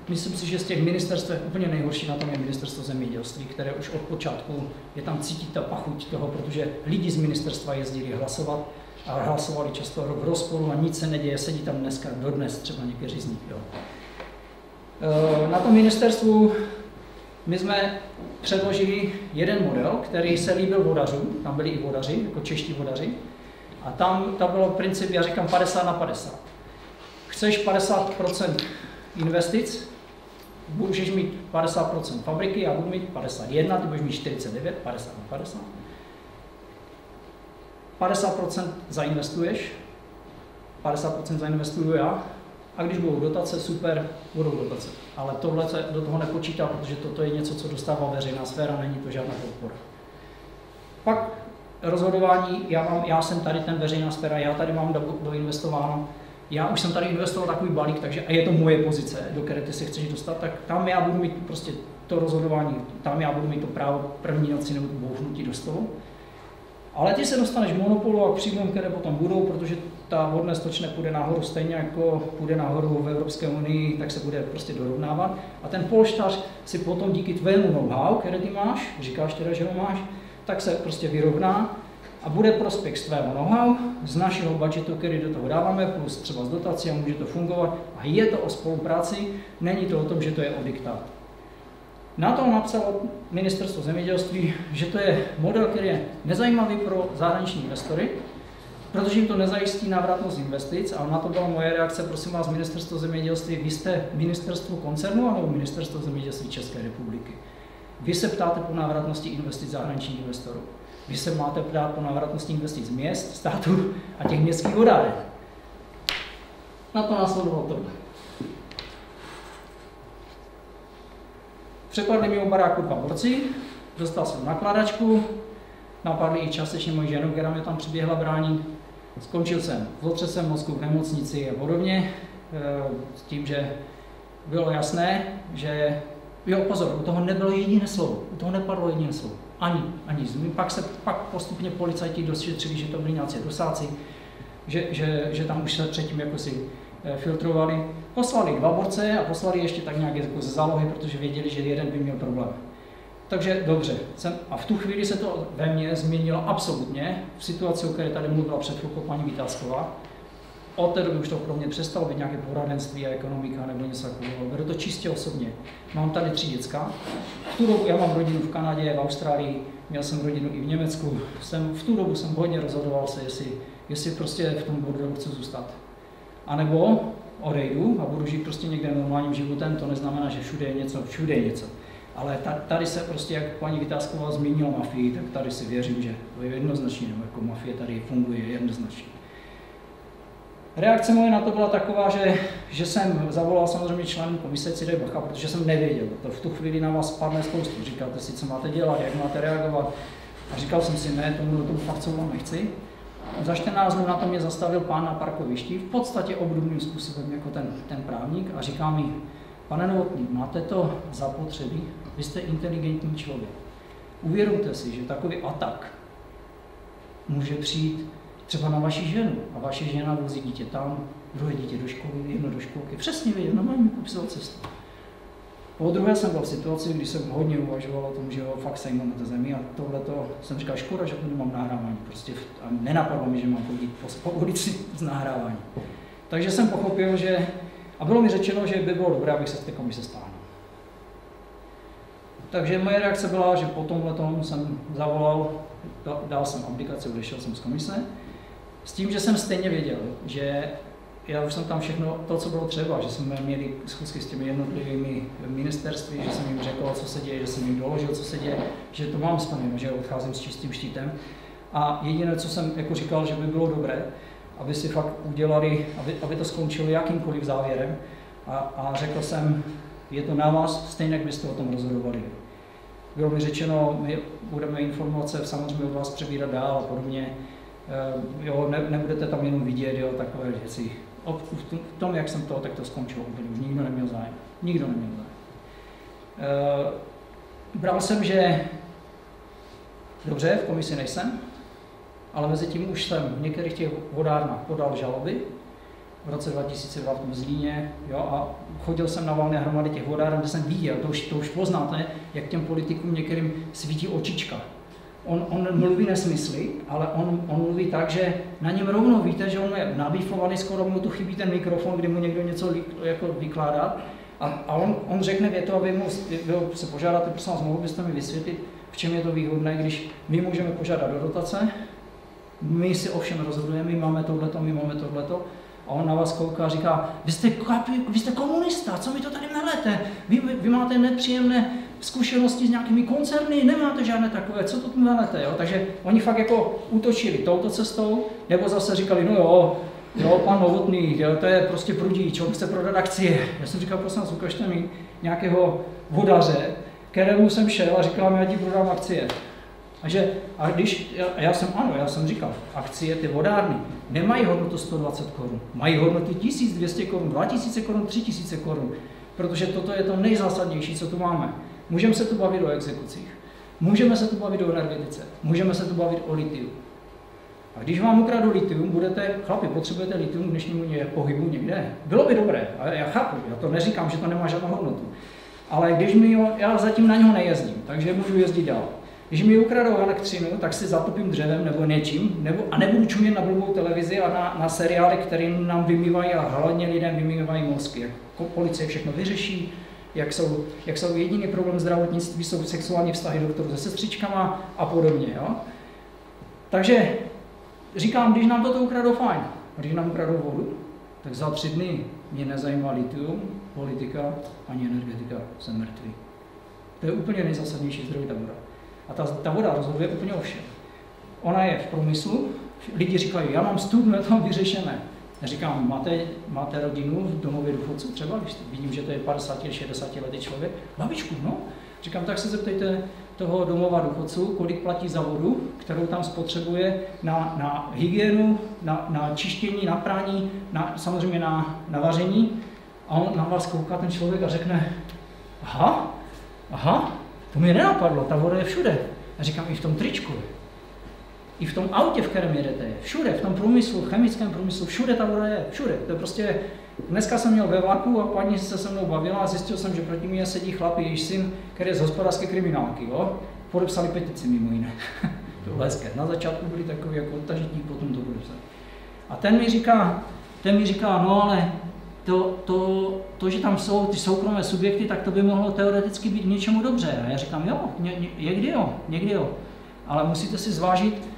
Myslím si, že z těch ministerstv úplně nejhorší na tom je ministerstvo zemědělství, které už od počátku je tam cítit ta pachuť toho, protože lidi z ministerstva jezdili hlasovat, a hlasovali často v rozporu a nic se neděje, sedí tam dneska, dodnes třeba někteří z nich. Jo. E, na tom ministerstvu my jsme předložili jeden model, který se líbil vodařům, tam byli i vodaři, jako čeští vodaři, a tam to bylo princip, já říkám 50 na 50. Chceš 50% investic, můžeš mít 50% fabriky, já budu mít 51, ty budeš mít 49, 50 na 50. 50% zainvestuješ, 50% zainvestuju já A když budou dotace, super, budou dotace. Ale tohle se do toho nepočítá, protože toto je něco, co dostává veřejná sféra, není to žádná podpora. Pak rozhodování, já, mám, já jsem tady ten veřejná sféra, já tady mám do, doinvestováno, já už jsem tady investoval takový balík, takže a je to moje pozice, do které ty se chceš dostat, tak tam já budu mít prostě to rozhodování, tam já budu mít to právo první noci nebo bouchnutí do stolu. Ale ty se dostaneš monopolu a příjmům, které potom budou, protože ta vodné stočné půjde nahoru stejně jako půjde nahoru v Evropské unii, tak se bude prostě dorovnávat. A ten polštář si potom díky tvému know-how, které ty máš, říkáš teda, že ho máš, tak se prostě vyrovná a bude prospěch z tvého know-how, z našeho budgetu, který do toho dáváme, plus třeba z dotací a může to fungovat. A je to o spolupráci, není to o tom, že to je o diktát. Na to napsalo ministerstvo zemědělství, že to je model, který je nezajímavý pro zahraniční investory, protože jim to nezajistí návratnost investic, a na to byla moje reakce, prosím vás, ministerstvo zemědělství, vy jste ministerstvo koncernu nebo ministerstvo zemědělství České republiky. Vy se ptáte po návratnosti investic zahraničních investorů. Vy se máte ptát po návratnosti investic měst, států a těch městských vodáren. Na to následovalo tohle. Přepadli mi u baráku dva borci, dostal jsem nakladačku, napadli i částečně moji ženu, která mě tam přiběhla bránit. Skončil jsem v otřesem mozku v nemocnici a podobně, eh, s tím, že bylo jasné, že jo, pozor, u toho nebylo jediné slovo, u toho nepadlo jediné slovo. Ani, ani. Pak se pak postupně policajti došetřili, že to byli nějací dosáci, že, že, že tam už se předtím jako si filtrovali. Poslali dva borce a poslali ještě tak nějak jako ze zálohy, protože věděli, že jeden by měl problém. Takže dobře. Jsem, a v tu chvíli se to ve mně změnilo absolutně v situaci, o které tady mluvila před chvilkou paní Vításková. Od té doby už to pro mě přestalo být nějaké poradenství a ekonomika nebo něco takového. Beru to čistě osobně. Mám tady tři děcka. V tu dobu já mám rodinu v Kanadě, v Austrálii, měl jsem rodinu i v Německu. Jsem, v tu dobu jsem hodně rozhodoval se, jestli, jestli prostě v tom bordelu chci zůstat. A nebo odejdu a budu žít prostě někde normálním životem, to neznamená, že všude je něco, všude je něco. Ale tady se prostě, jak paní Vytázková zmínila mafii, tak tady si věřím, že to je jednoznačně, nebo jako mafie tady funguje jednoznačně. Reakce moje na to byla taková, že, že jsem zavolal samozřejmě člen komise Cidej Bacha, protože jsem nevěděl. To v tu chvíli na vás spadne spoustu. Říkáte si, co máte dělat, jak máte reagovat. A říkal jsem si, ne, tomu, tomu fakt co vám nechci. Za 14 dnů na to mě zastavil pán na parkovišti, v podstatě obdobným způsobem jako ten, ten právník a říká mi, pane Novotný, máte to zapotřebí, vy jste inteligentní člověk. Uvědomte si, že takový atak může přijít třeba na vaši ženu a vaše žena vozí dítě tam, druhé dítě do školy, jedno do školky. Přesně věděl, normálně mi popisoval cestu. Po druhé jsem byl v situaci, kdy jsem hodně uvažoval o tom, že ho fakt sejmu na té zemi a tohle to jsem říkal, škoda, že to nemám nahrávání. Prostě a nenapadlo mi, že mám chodit po, po ulici z nahrávání. Takže jsem pochopil, že a bylo mi řečeno, že by bylo dobré, abych se z té komise stáhnul. Takže moje reakce byla, že po tomhle jsem zavolal, dal jsem aplikaci, odešel jsem z komise, s tím, že jsem stejně věděl, že já už jsem tam všechno to, co bylo třeba, že jsme měli schůzky s těmi jednotlivými ministerství, že jsem jim řekl, co se děje, že jsem jim doložil, co se děje, že to mám splněno, že odcházím s čistým štítem. A jediné, co jsem jako říkal, že by bylo dobré, aby si fakt udělali, aby, aby to skončilo jakýmkoliv závěrem. A, a řekl jsem, je to na vás, stejně jak byste o tom rozhodovali. Bylo mi řečeno, my budeme informace samozřejmě od vás přebírat dál a podobně. E, jo, ne, nebudete tam jenom vidět, jo, takové věci. V tom, jak jsem to, tak to skončilo úplně. Už nikdo neměl zájem. Nikdo neměl zájem. E, bral jsem, že dobře, v komisi nejsem, ale mezi tím už jsem v některých těch vodárnách podal žaloby, v roce 2002 v tom Zlíně, jo, a chodil jsem na valné hromady těch vodáren, kde jsem viděl, to už, to už poznáte, jak těm politikům některým svítí očička. On, on mluví nesmysly, ale on, on mluví tak, že na něm rovnou víte, že on je nabífovaný, skoro mu tu chybí ten mikrofon, kdy mu někdo něco jako vykládá. A, a on, on řekne větu a vy, mu, vy se požádáte, prosím vás, mohl byste mi vysvětlit, v čem je to výhodné, když my můžeme požádat do dotace, my si ovšem rozhodujeme, my máme tohleto, my máme tohleto, a on na vás kouká a říká, vy jste, vy jste komunista, co mi to tady melete? Vy, vy, vy máte nepříjemné zkušenosti s nějakými koncerny, nemáte žádné takové, co to tu melete? Jo? Takže oni fakt jako útočili touto cestou, nebo zase říkali, no jo, Jo, pan Novotný, jo, to je prostě prudíč, on chce prodat akcie. Já jsem říkal, prosím vás, ukažte mi nějakého vodaře, kterému jsem šel a říkal mi, já ti prodám akcie. A, že, a když, já, já jsem, ano, já jsem říkal, akcie, ty vodárny, nemají hodnotu 120 korun, mají hodnotu 1200 korun, 2000 korun, 3000 korun, protože toto je to nejzásadnější, co tu máme. Můžeme se tu bavit o exekucích, můžeme se tu bavit o energetice, můžeme se tu bavit o litiu. A když vám ukradu litium, budete, chlapi, potřebujete litium k dnešnímu pohybu někde? Bylo by dobré, a já chápu, já to neříkám, že to nemá žádnou hodnotu. Ale když mi jo, já zatím na něho nejezdím, takže můžu jezdit dál. Když mi ukradou elektřinu, tak si zatopím dřevem nebo něčím, nebo, a nebudu čumět na blbou televizi a na, na seriály, které nám vymývají a hlavně lidem vymývají mozky. Jak policie všechno vyřeší, jak jsou, jak jsou jediný problém zdravotnictví, jsou sexuální vztahy doktorů se sestřičkama a podobně. Jo? Takže říkám, když nám toto ukradou, fajn. Když nám ukradou vodu, tak za tři dny mě nezajímá litium, politika ani energetika, jsem mrtvý. To je úplně nejzásadnější zdroj ta voda. A ta, ta voda rozhoduje úplně o všem. Ona je v průmyslu, lidi říkají, já mám studnu, je to vyřešené. Říkám, máte, máte rodinu v domově důchodců třeba, když vidím, že to je 50 60 letý člověk, babičku, no. Říkám, tak se zeptejte toho domova důchodců, kolik platí za vodu, kterou tam spotřebuje na, na hygienu, na, na čištění, na prání, na, samozřejmě na, na vaření. A on na vás kouká ten člověk a řekne, aha, aha, to mě nenapadlo, ta voda je všude. Já říkám, i v tom tričku, i v tom autě, v kterém jedete, všude, v tom průmyslu, v chemickém průmyslu, všude ta voda je, všude. To je prostě, dneska jsem měl ve vlaku a paní se se mnou bavila a zjistil jsem, že proti mě sedí chlap, jejíž syn, který je z hospodářské kriminálky, jo? Podepsali petici mimo jiné. <laughs> to bylo hezké. Na začátku byli takový jako tažitní, potom to podepsali. A ten mi říká, ten mi říká, no ale to, to, to, že tam jsou ty soukromé subjekty, tak to by mohlo teoreticky být něčemu dobře. A já říkám, jo, ně, ně, někdy jo, někdy jo. Ale musíte si zvážit,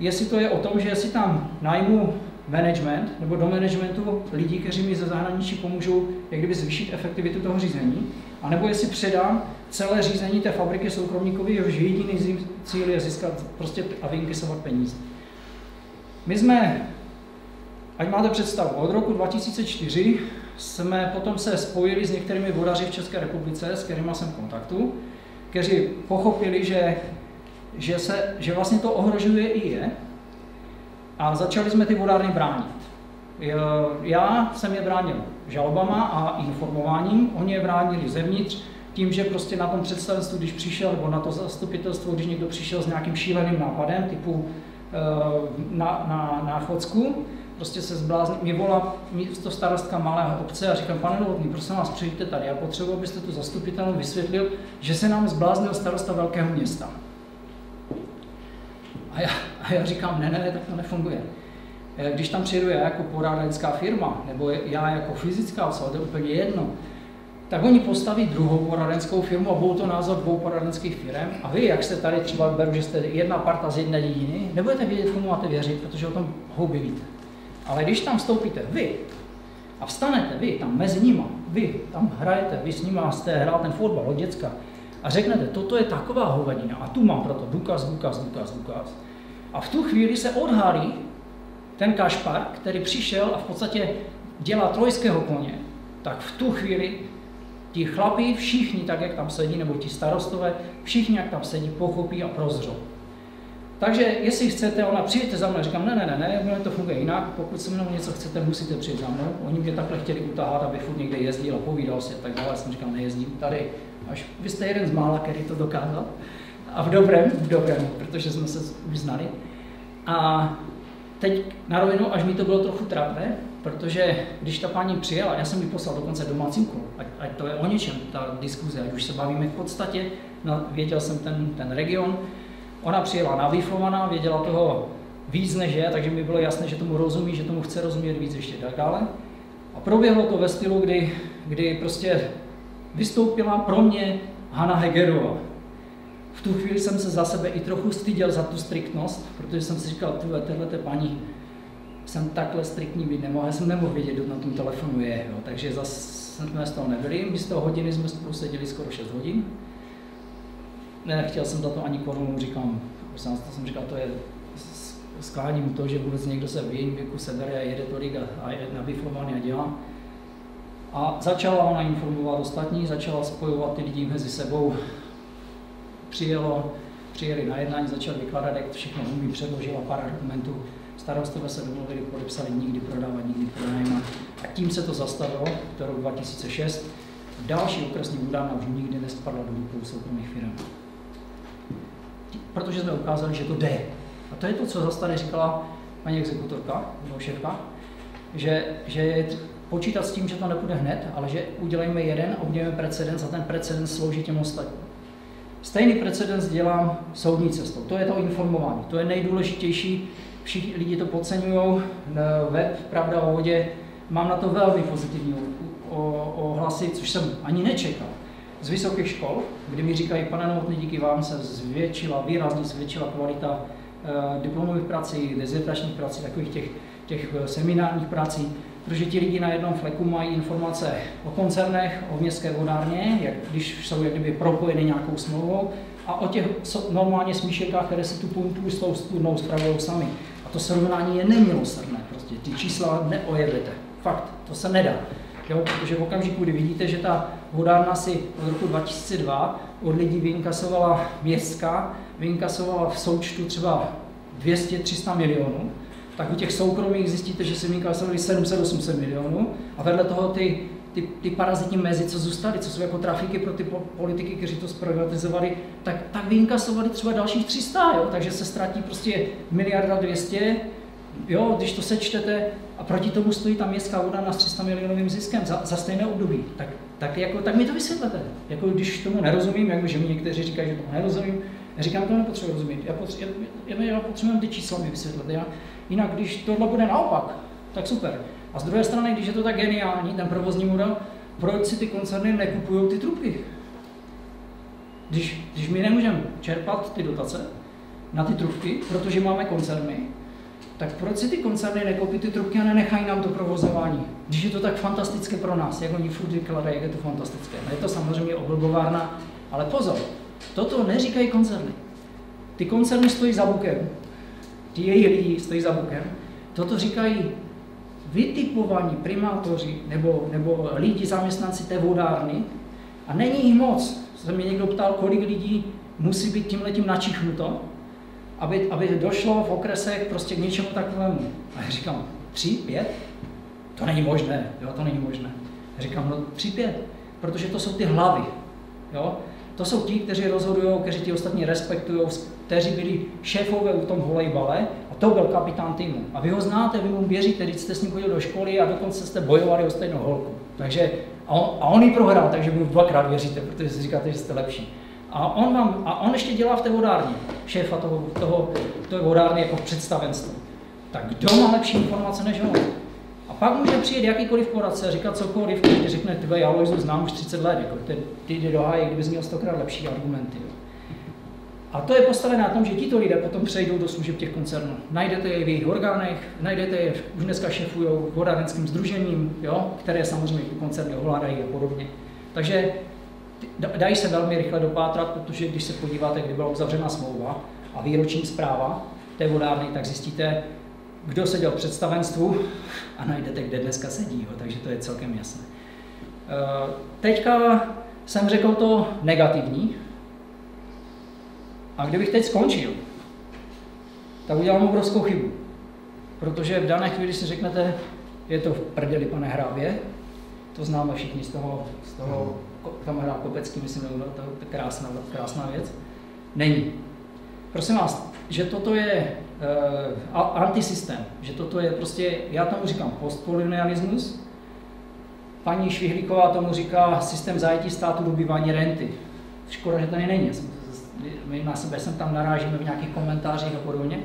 jestli to je o tom, že jestli tam najmu management nebo do managementu lidí, kteří mi ze zahraničí pomůžou jak kdyby zvýšit efektivitu toho řízení, anebo jestli předám celé řízení té fabriky soukromníkovi, jehož jediný cíl je získat prostě a vyinkisovat peníze. My jsme Ať máte představu, od roku 2004 jsme potom se spojili s některými vodaři v České republice, s kterými jsem v kontaktu, kteří pochopili, že, že, se, že vlastně to ohrožuje i je a začali jsme ty vodárny bránit. Já jsem je bránil žalobama a informováním, oni je bránili zevnitř, tím, že prostě na tom představenstvu, když přišel, nebo na to zastupitelstvo, když někdo přišel s nějakým šíleným nápadem, typu eh, na, na, na Chodsku, prostě se zbláznil, mě volá místo starostka malé obce a říkám, pane Novotný, prosím vás, přijďte tady, já potřebuji, abyste tu zastupitelům vysvětlil, že se nám zbláznil starosta velkého města. A já, a já říkám, ne, ne, ne, tak to nefunguje. Eh, když tam přijedu já jako porádenská firma, nebo já jako fyzická osoba, to je úplně jedno, tak oni postaví druhou poradenskou firmu a budou to názor dvou poradenských firm. A vy, jak jste tady třeba beru, že jste jedna parta z jedné lidiny, nebudete vědět, komu máte věřit, protože o tom houby víte. Ale když tam vstoupíte vy a vstanete vy tam mezi nimi, vy tam hrajete, vy s nimi jste hrál ten fotbal od děcka a řeknete, toto je taková hovadina a tu mám proto důkaz, důkaz, důkaz, důkaz. A v tu chvíli se odhalí ten kašpar, který přišel a v podstatě dělá trojského koně, tak v tu chvíli ti chlapí, všichni tak, jak tam sedí, nebo ti starostové, všichni, jak tam sedí, pochopí a prozřou. Takže jestli chcete, ona přijďte za mnou, říkám, ne, ne, ne, ne, to funguje jinak, pokud se mnou něco chcete, musíte přijít za mnou. Oni mě takhle chtěli utahat, aby furt někde jezdil a povídal si, tak dále jsem říkal, nejezdím tady, až vy jste jeden z mála, který to dokázal. A v dobrém, v dobrém, protože jsme se už znali. A teď na rovinu, až mi to bylo trochu trapné, protože když ta paní přijela, já jsem ji poslal dokonce domácím ať, ať to je o něčem, ta diskuze, ať už se bavíme v podstatě, no, věděl jsem ten, ten region, Ona přijela navýfovaná, věděla toho víc než je, takže mi bylo jasné, že tomu rozumí, že tomu chce rozumět víc ještě tak dále. A proběhlo to ve stylu, kdy, kdy prostě vystoupila pro mě Hanna Hegerová. V tu chvíli jsem se za sebe i trochu styděl za tu striktnost, protože jsem si říkal, tyhle, tyhle paní, jsem takhle striktní být nemohl, já jsem nemohl vědět, kdo na tom telefonu je, jo. takže zase jsme z toho nebyli, my z toho hodiny jsme spolu seděli skoro 6 hodin, nechtěl jsem za to ani korunu, říkám, to jsem říkal, to je skláním to, že vůbec někdo se v jejím věku sebere a jede tolik a, a je nabiflovaný a dělá. A začala ona informovat ostatní, začala spojovat ty lidi mezi sebou. Přijelo, přijeli na jednání, začali vykládat, jak všechno umí, předložila pár argumentů. Starostové se domluvili, podepsali nikdy prodávat, nikdy pronajímat. A tím se to zastavilo, to rok 2006. Další okresní údárna už nikdy nespadla do rukou soukromých firm. Protože jsme ukázali, že to jde. A to je to, co zase tady říkala paní exekutorka, nebo šéfka, že, že je počítat s tím, že to nepůjde hned, ale že udělejme jeden a uděláme precedens a ten precedens slouží těm ostatním. Stejný precedens dělám soudní cestou. To je to informování. To je nejdůležitější. Všichni lidi to podceňují. Web Pravda o vodě mám na to velmi pozitivní ohlasy, což jsem ani nečekal. Z vysokých škol, kdy mi říkají, pane Novotný, díky vám se zvětšila, výrazně zvětšila kvalita eh, diplomových prací, dezertačních prací, takových těch, těch eh, seminárních prací, protože ti lidi na jednom fleku mají informace o koncernech, o městské vodárně, jak, když jsou jak kdyby propojeny nějakou smlouvou, a o těch normálně smíšekách, které si tu pumpu s tou studnou spravují sami. A to srovnání je nemilosrdné, prostě ty čísla neojevete. Fakt, to se nedá. Jo, protože v okamžiku, kdy vidíte, že ta vodárna si od roku 2002 od lidí vyinkasovala městská, vyinkasovala v součtu třeba 200-300 milionů, tak u těch soukromých zjistíte, že si vynkasovali 700-800 milionů a vedle toho ty, ty, ty parazitní mezi, co zůstaly, co jsou jako trafiky pro ty politiky, kteří to zprivatizovali, tak, tak vyinkasovali třeba dalších 300, jo? takže se ztratí prostě miliarda 200, jo, když to sečtete, a proti tomu stojí ta městská voda na 300 milionovým ziskem za, za stejné období. Tak, tak, jako, tak mi to vysvětlete. Jako když tomu nerozumím, jako že mi někteří říkají, že tomu nerozumím, já říkám, to nepotřebuji rozumět. Já, potřebuji, já, já potřebuji ty čísla mi vysvětlit. Já, jinak, když tohle bude naopak, tak super. A z druhé strany, když je to tak geniální, ten provozní model, proč si ty koncerny nekupují ty trubky? Když, když my nemůžeme čerpat ty dotace na ty trubky, protože máme koncerny, tak proč si ty koncerny nekoupí ty trubky a nenechají nám to provozování? Když je to tak fantastické pro nás, jak oni furt vykladají, jak je to fantastické. No je to samozřejmě oblbovárna, ale pozor, toto neříkají koncerny. Ty koncerny stojí za bukem, ti jejich lidi stojí za bukem, toto říkají vytipovaní primátoři nebo, nebo lidi, zaměstnanci té vodárny a není jich moc. Se mě někdo ptal, kolik lidí musí být tímhletím načichnuto, aby, aby došlo v okresech prostě k něčemu takovému. A já říkám, tři, pět? To není možné, jo, to není možné. Já říkám, no tři, pět, protože to jsou ty hlavy, jo. To jsou ti, kteří rozhodují, kteří ti ostatní respektují, kteří byli šéfové u tom volejbale a to byl kapitán týmu. A vy ho znáte, vy mu věříte, když jste s ním chodil do školy a dokonce jste bojovali o stejnou holku. Takže, a on, a on ji prohrál, takže mu dvakrát věříte, protože si říkáte, že jste lepší. A on, vám, a on ještě dělá v té vodárně, šéfa toho, toho, toho vodárny jako představenstvo. Tak kdo má lepší informace než on? A pak může přijet jakýkoliv poradce a říkat cokoliv, když řekne, ty já Lojzu znám už 30 let, jako ty, ty jde do háje, kdyby měl stokrát lepší argumenty. Jo. A to je postavené na tom, že tito lidé potom přejdou do služeb těch koncernů. Najdete je v jejich orgánech, najdete je, už dneska šefují vodárenským združením, jo, které samozřejmě ty koncerny ovládají a podobně. Takže dají se velmi rychle dopátrat, protože když se podíváte, kdy byla uzavřena smlouva a výroční zpráva té vodárny, tak zjistíte, kdo seděl v představenstvu a najdete, kde dneska sedí, jo, takže to je celkem jasné. Eh, teďka jsem řekl to negativní, a kdybych teď skončil, tak udělám obrovskou chybu. Protože v dané chvíli si řeknete, je to v prdeli, pane hrábě, to známe všichni z toho, z toho tam hrál Kopecký, myslím, že to je krásná, krásná věc. Není. Prosím vás, že toto je uh, antisystém, že toto je prostě, já tomu říkám postkolonialismus, paní Švihlíková tomu říká systém zajetí státu dobývání renty. Škoda, že tady není. My na sebe jsem tam narážíme v nějakých komentářích a podobně.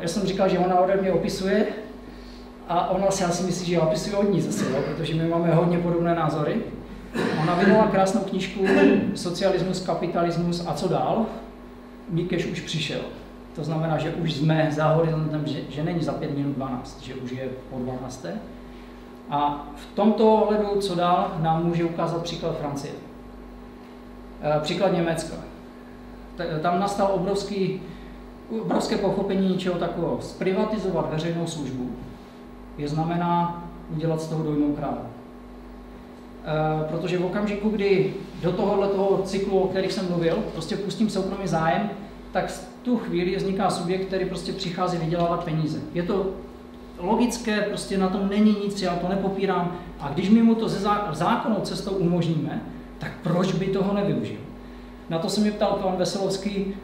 Já jsem říkal, že ona ode mě opisuje a ona si asi myslí, že já opisuji od ní zase, jo, protože my máme hodně podobné názory. Ona vydala krásnou knížku Socialismus, kapitalismus a co dál. Mikeš už přišel. To znamená, že už jsme za horizontem, že, že není za 5 minut 12, že už je po 12. A v tomto ohledu, co dál, nám může ukázat příklad Francie. E, příklad Německa. Tam nastal obrovský obrovské pochopení něčeho takového. Zprivatizovat veřejnou službu je znamená udělat z toho dojnou krávu. E, protože v okamžiku, kdy do tohohle toho cyklu, o kterých jsem mluvil, prostě pustím soukromý zájem, tak v tu chvíli vzniká subjekt, který prostě přichází vydělávat peníze. Je to logické, prostě na tom není nic, já to nepopírám. A když my mu to ze zákonnou cestou umožníme, tak proč by toho nevyužil? Na to se mi ptal pan Veselovský,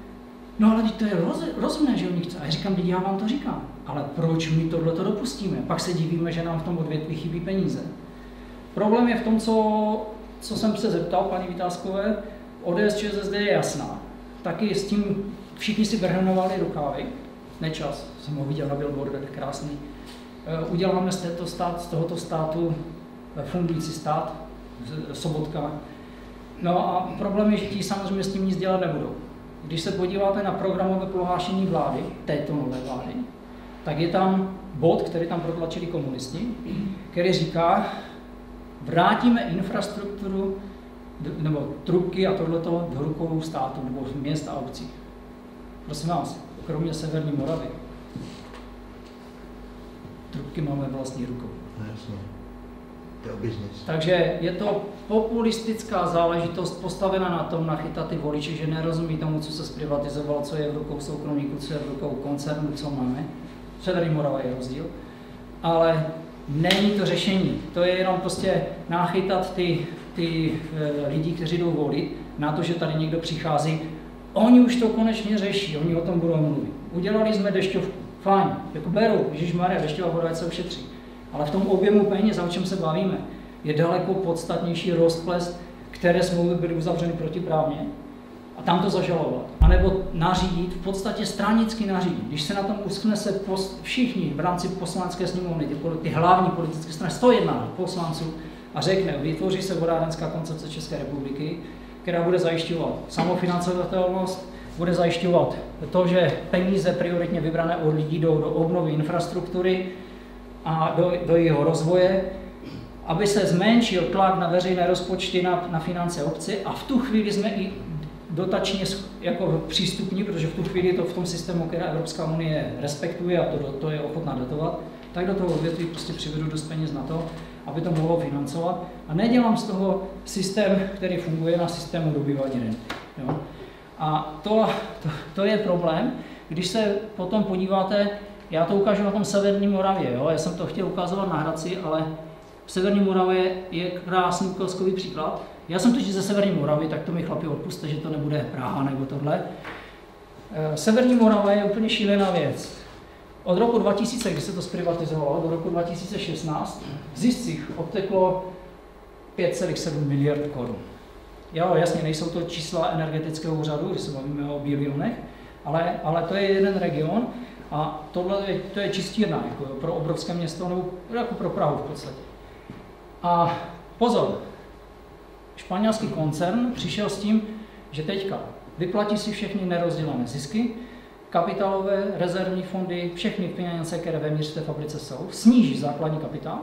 no ale to je roz, rozumné, že oni chce. A já říkám, já vám to říkám, ale proč my tohle to dopustíme? Pak se divíme, že nám v tom odvětví chybí peníze. Problém je v tom, co, co jsem se zeptal paní Vytázkové, ODS ČSSD je jasná. Taky s tím všichni si vrhnovali rukávy. Nečas, jsem ho viděl na billboardech, krásný. Eh, uděláme z, této stát, z tohoto státu eh, fungující stát, Sobotka. No a problém je, že ti samozřejmě s tím nic dělat nebudou. Když se podíváte na programové prohlášení vlády, této nové vlády, tak je tam bod, který tam protlačili komunisti, který říká, vrátíme infrastrukturu nebo trubky a tohleto do rukou státu nebo měst a obcí. Prosím vás, kromě Severní Moravy, trubky máme vlastní rukou. No. Takže je to populistická záležitost postavena na tom nachytat ty voliče, že nerozumí tomu, co se zprivatizovalo, co je v rukou soukromníků, co je v rukou koncernů, co máme. Severní Morava je rozdíl. Ale není to řešení. To je jenom prostě nachytat ty, ty e, lidi, kteří jdou volit, na to, že tady někdo přichází. Oni už to konečně řeší, oni o tom budou mluvit. Udělali jsme dešťovku Fajn, jako beru, Ježíš Maria, dešťová voda, se ušetří. Ale v tom objemu peněz, o čem se bavíme, je daleko podstatnější rozples, které smlouvy byly uzavřeny protiprávně a tam to zažalovat. A nebo nařídit, v podstatě stranicky nařídit. Když se na tom uskne se post, všichni v rámci poslanecké sněmovny, ty, ty hlavní politické strany, 101 poslanců, a řekne, vytvoří se vodárenská koncepce České republiky, která bude zajišťovat samofinancovatelnost, bude zajišťovat to, že peníze prioritně vybrané od lidí jdou do obnovy infrastruktury a do, do jeho rozvoje, aby se zmenšil tlak na veřejné rozpočty na, na finance obce a v tu chvíli jsme i dotačně jako přístupní, protože v tu chvíli to v tom systému, který Evropská unie respektuje a to, to je ochotná dotovat, tak do toho odvětví prostě přivedu dost peněz na to, aby to mohlo financovat. A nedělám z toho systém, který funguje na systému dobývání? A to, to, to je problém, když se potom podíváte, já to ukážu na tom Severní Moravě, jo? já jsem to chtěl ukazovat na Hradci, ale v Severní Moravě je krásný ukazkový příklad. Já jsem totiž ze Severní Moravy, tak to mi chlapi odpuste, že to nebude Praha nebo tohle. Eh, Severní Morava je úplně šílená věc. Od roku 2000, kdy se to zprivatizovalo, do roku 2016 v ziscích odteklo 5,7 miliard korun. Jo, jasně, nejsou to čísla energetického úřadu, když se bavíme o bilionech, ale, ale to je jeden region a tohle je, to je čistírna jako pro obrovské město nebo jako pro Prahu v podstatě. A pozor, španělský koncern přišel s tím, že teďka vyplatí si všechny nerozdělené zisky, kapitálové, rezervní fondy, všechny finance, které ve té fabrice jsou, sníží základní kapitál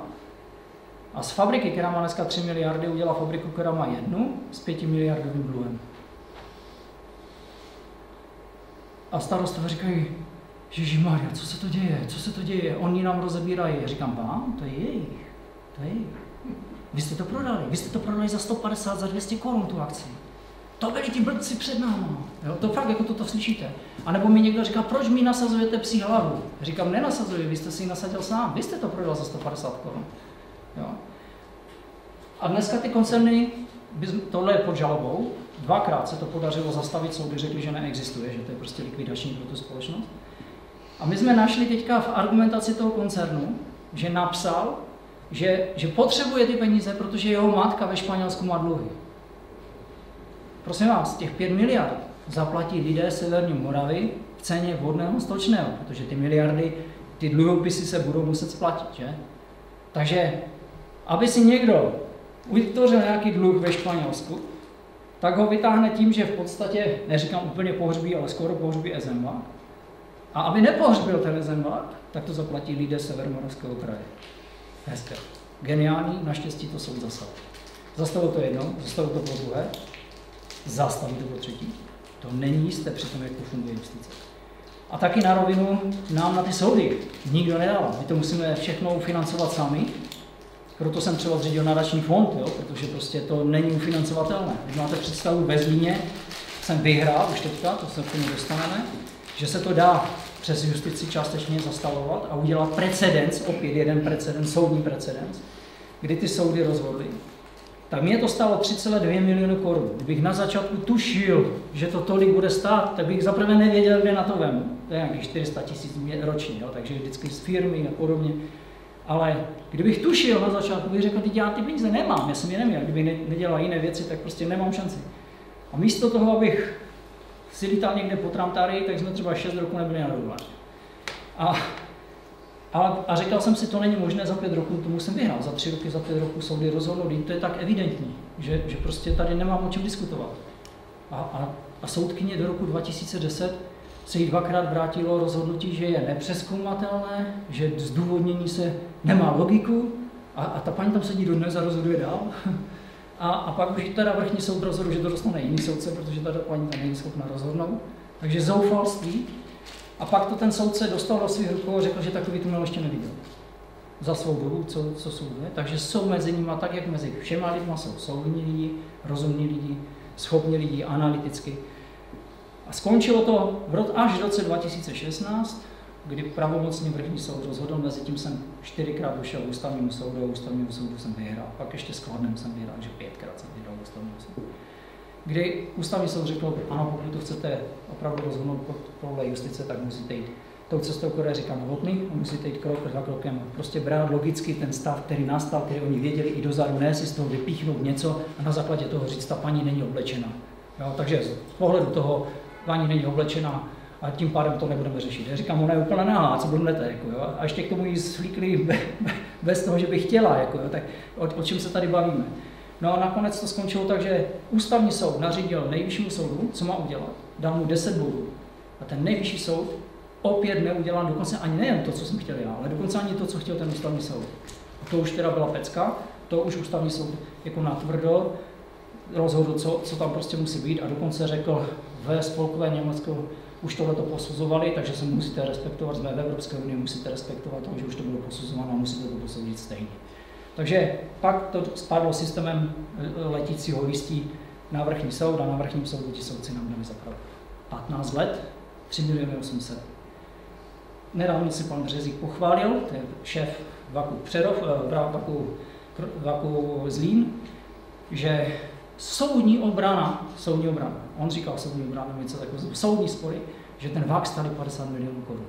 a z fabriky, která má dneska 3 miliardy, udělá fabriku, která má jednu s 5 miliardovým dluhem. A starostové říkají, Ježíš Maria, co se to děje, co se to děje, oni nám rozebírají. Já říkám, vám, to je jejich, to je jejich. Vy jste to prodali, vy jste to prodali za 150, za 200 korun tu akci. To byli ti blbci před námi. Jo, to fakt jako toto slyšíte. A nebo mi někdo říká, proč mi nasazujete psí hlavu? Říkám, nenasazuji, vy jste si ji nasadil sám, vy jste to prodal za 150 korun. Jo. A dneska ty koncerny, tohle je pod žalobou, dvakrát se to podařilo zastavit, soudy řekli, že neexistuje, že to je prostě likvidační pro tu společnost. A my jsme našli teďka v argumentaci toho koncernu, že napsal, že, že potřebuje ty peníze, protože jeho matka ve Španělsku má dluhy. Prosím vás, těch 5 miliard zaplatí lidé Severní Moravy v ceně vodného stočného, protože ty miliardy, ty dluhopisy se budou muset splatit, že? Takže aby si někdo vytvořil nějaký dluh ve Španělsku, tak ho vytáhne tím, že v podstatě, neříkám úplně pohřbí, ale skoro pohřbí Ezemba. A aby nepohřbil ten Ezemba, tak to zaplatí lidé Severomoravského kraje. Hezké. Geniální, naštěstí to soud zastavil. Zastavil to jednou, zastavil to po druhé, zastaví to po třetí. To není jisté při tom, jak to funguje justice. A taky na rovinu nám na ty soudy nikdo nedává. My to musíme všechno financovat sami. Proto jsem třeba zřídil nadační fond, jo, protože prostě to není ufinancovatelné. Když máte představu ve Zlíně, jsem vyhrál už teďka, to se k tomu dostaneme, že se to dá přes justici částečně zastavovat a udělat precedens, opět jeden precedens, soudní precedens, kdy ty soudy rozhodly, tak mě to stálo 3,2 miliony korun. Kdybych na začátku tušil, že to tolik bude stát, tak bych zaprvé nevěděl, kde na to vemu. To je nějakých 400 tisíc ročně, jo, takže vždycky z firmy a podobně. Ale kdybych tušil na začátku, bych řekl, já ty peníze nemám, já jsem je neměl, kdybych nedělal jiné věci, tak prostě nemám šanci. A místo toho, abych si lítal někde po Tramtárii, tak jsme třeba 6 roku nebyli na dovolené. A, a, a říkal jsem si, to není možné za pět roků, to musím vyhrát. Za tři roky, za pět roků soudy rozhodnou, to je tak evidentní, že, že prostě tady nemám o čem diskutovat. A, a, a soudkyně do roku 2010 se jí dvakrát vrátilo rozhodnutí, že je nepřeskoumatelné, že zdůvodnění se nemá logiku a, a ta paní tam sedí dodnes a rozhoduje dál. <laughs> A, a pak už teda vrchní soud rozhodl, že to dostane jiný soudce, protože ta paní tam není schopna rozhodnout. Takže zoufalství. A pak to ten soudce dostal do svých rukou a řekl, že takový tunel ještě neviděl. Za svou dobu, co, co souduje. Takže jsou mezi nimi, tak jak mezi všema lidma jsou soudní lidi, rozumní lidi, schopní lidi, analyticky. A skončilo to až v roce 2016, kdy pravomocně vrchní soud rozhodl, mezi tím jsem čtyřikrát došel ústavnímu soudu a ústavnímu soudu jsem vyhrál. Pak ještě s Kladnem jsem vyhrál, že pětkrát jsem vyhrál ústavnímu soudu. Kdy ústavní soud řekl, ano, pokud to chcete opravdu rozhodnout podle justice, tak musíte jít tou cestou, které říkám novotný, a musíte jít krok za krokem. Prostě brát logicky ten stav, který nastal, který oni věděli i dozadu, ne si z toho vypíchnout něco a na základě toho říct, ta paní není oblečena. Jo, takže z pohledu toho, paní není oblečena, a tím pádem to nebudeme řešit. Já říkám, ona je úplně nahá, co blbnete, jako, jo? a ještě k tomu jí slíkli <laughs> bez toho, že by chtěla, jako, jo? tak o, o, čem se tady bavíme. No a nakonec to skončilo tak, že ústavní soud nařídil nejvyššímu soudu, co má udělat, dal mu 10 bodů. A ten nejvyšší soud opět neudělal dokonce ani nejen to, co jsem chtěl já, ale dokonce ani to, co chtěl ten ústavní soud. A to už teda byla pecka, to už ústavní soud jako natvrdo rozhodl, co, co tam prostě musí být a dokonce řekl ve spolkové Německo už tohle to posuzovali, takže se musíte respektovat, jsme v Evropské unii, musíte respektovat to, že už to bylo posuzováno a musíte to posoudit stejně. Takže pak to spadlo systémem eh, letícího listí na vrchní soud a na vrchním soudu ti soudci nám dali zapravdu. 15 let, 3 miliony 800. Nedávno si pan Březík pochválil, to je šéf Vaku Přerov, eh, Vaku, Vaku Zlín, že soudní obrana, soudní obrana, on říkal soudní obrana, něco takového, soudní spory, že ten VAK stali 50 milionů korun.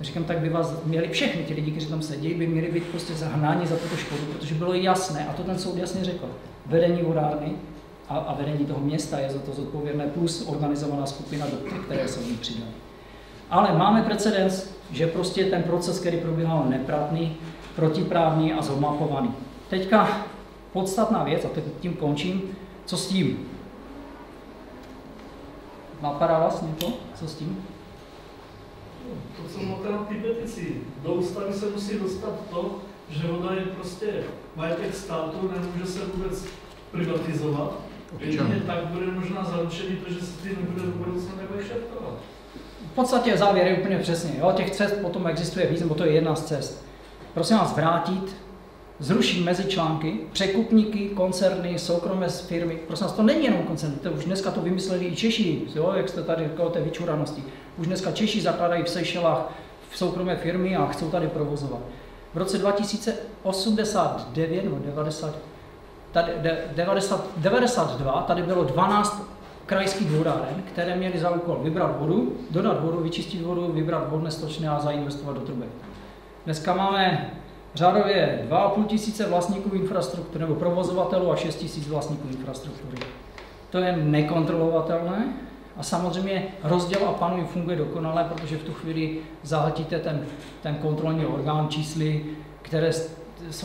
Říkám, tak by vás měli všechny ti lidi, kteří tam sedí, by měli být prostě zahnáni za tuto škodu, protože bylo jasné, a to ten soud jasně řekl, vedení vodárny a, a vedení toho města je za to zodpovědné, plus organizovaná skupina, do které se oni přidali. Ale máme precedens, že prostě ten proces, který probíhal nepratný, protiprávní a zomapovaný. Teďka podstatná věc, a tím končím, co s tím? Napadá vás něco? Co s tím? To, co máte na té petici, do ústavy se musí dostat to, že voda je prostě majetek státu, nemůže se vůbec privatizovat. Jedině tak bude možná zaručený to, že se tím nebude do budoucna nebude šeftovat. V podstatě závěr je úplně přesně. Jo? Těch cest potom existuje víc, nebo to je jedna z cest. Prosím vás vrátit zruší mezičlánky, překupníky, koncerny, soukromé firmy. Prosím to není jenom koncern, to už dneska to vymysleli i Češi, jo, jak jste tady říkal o té vyčuranosti. Už dneska Češi zakládají v Seychelách v soukromé firmy a chcou tady provozovat. V roce 2089 nebo 90, tady, 90, 92 tady bylo 12 krajských vodáren, které měly za úkol vybrat vodu, dodat vodu, vyčistit vodu, vybrat vodné stočné a zainvestovat do trubek. Dneska máme řádově 2,5 tisíce vlastníků infrastruktury nebo provozovatelů a 6 tisíc vlastníků infrastruktury. To je nekontrolovatelné a samozřejmě rozděl a panuj funguje dokonale, protože v tu chvíli zahltíte ten, ten kontrolní orgán čísly, které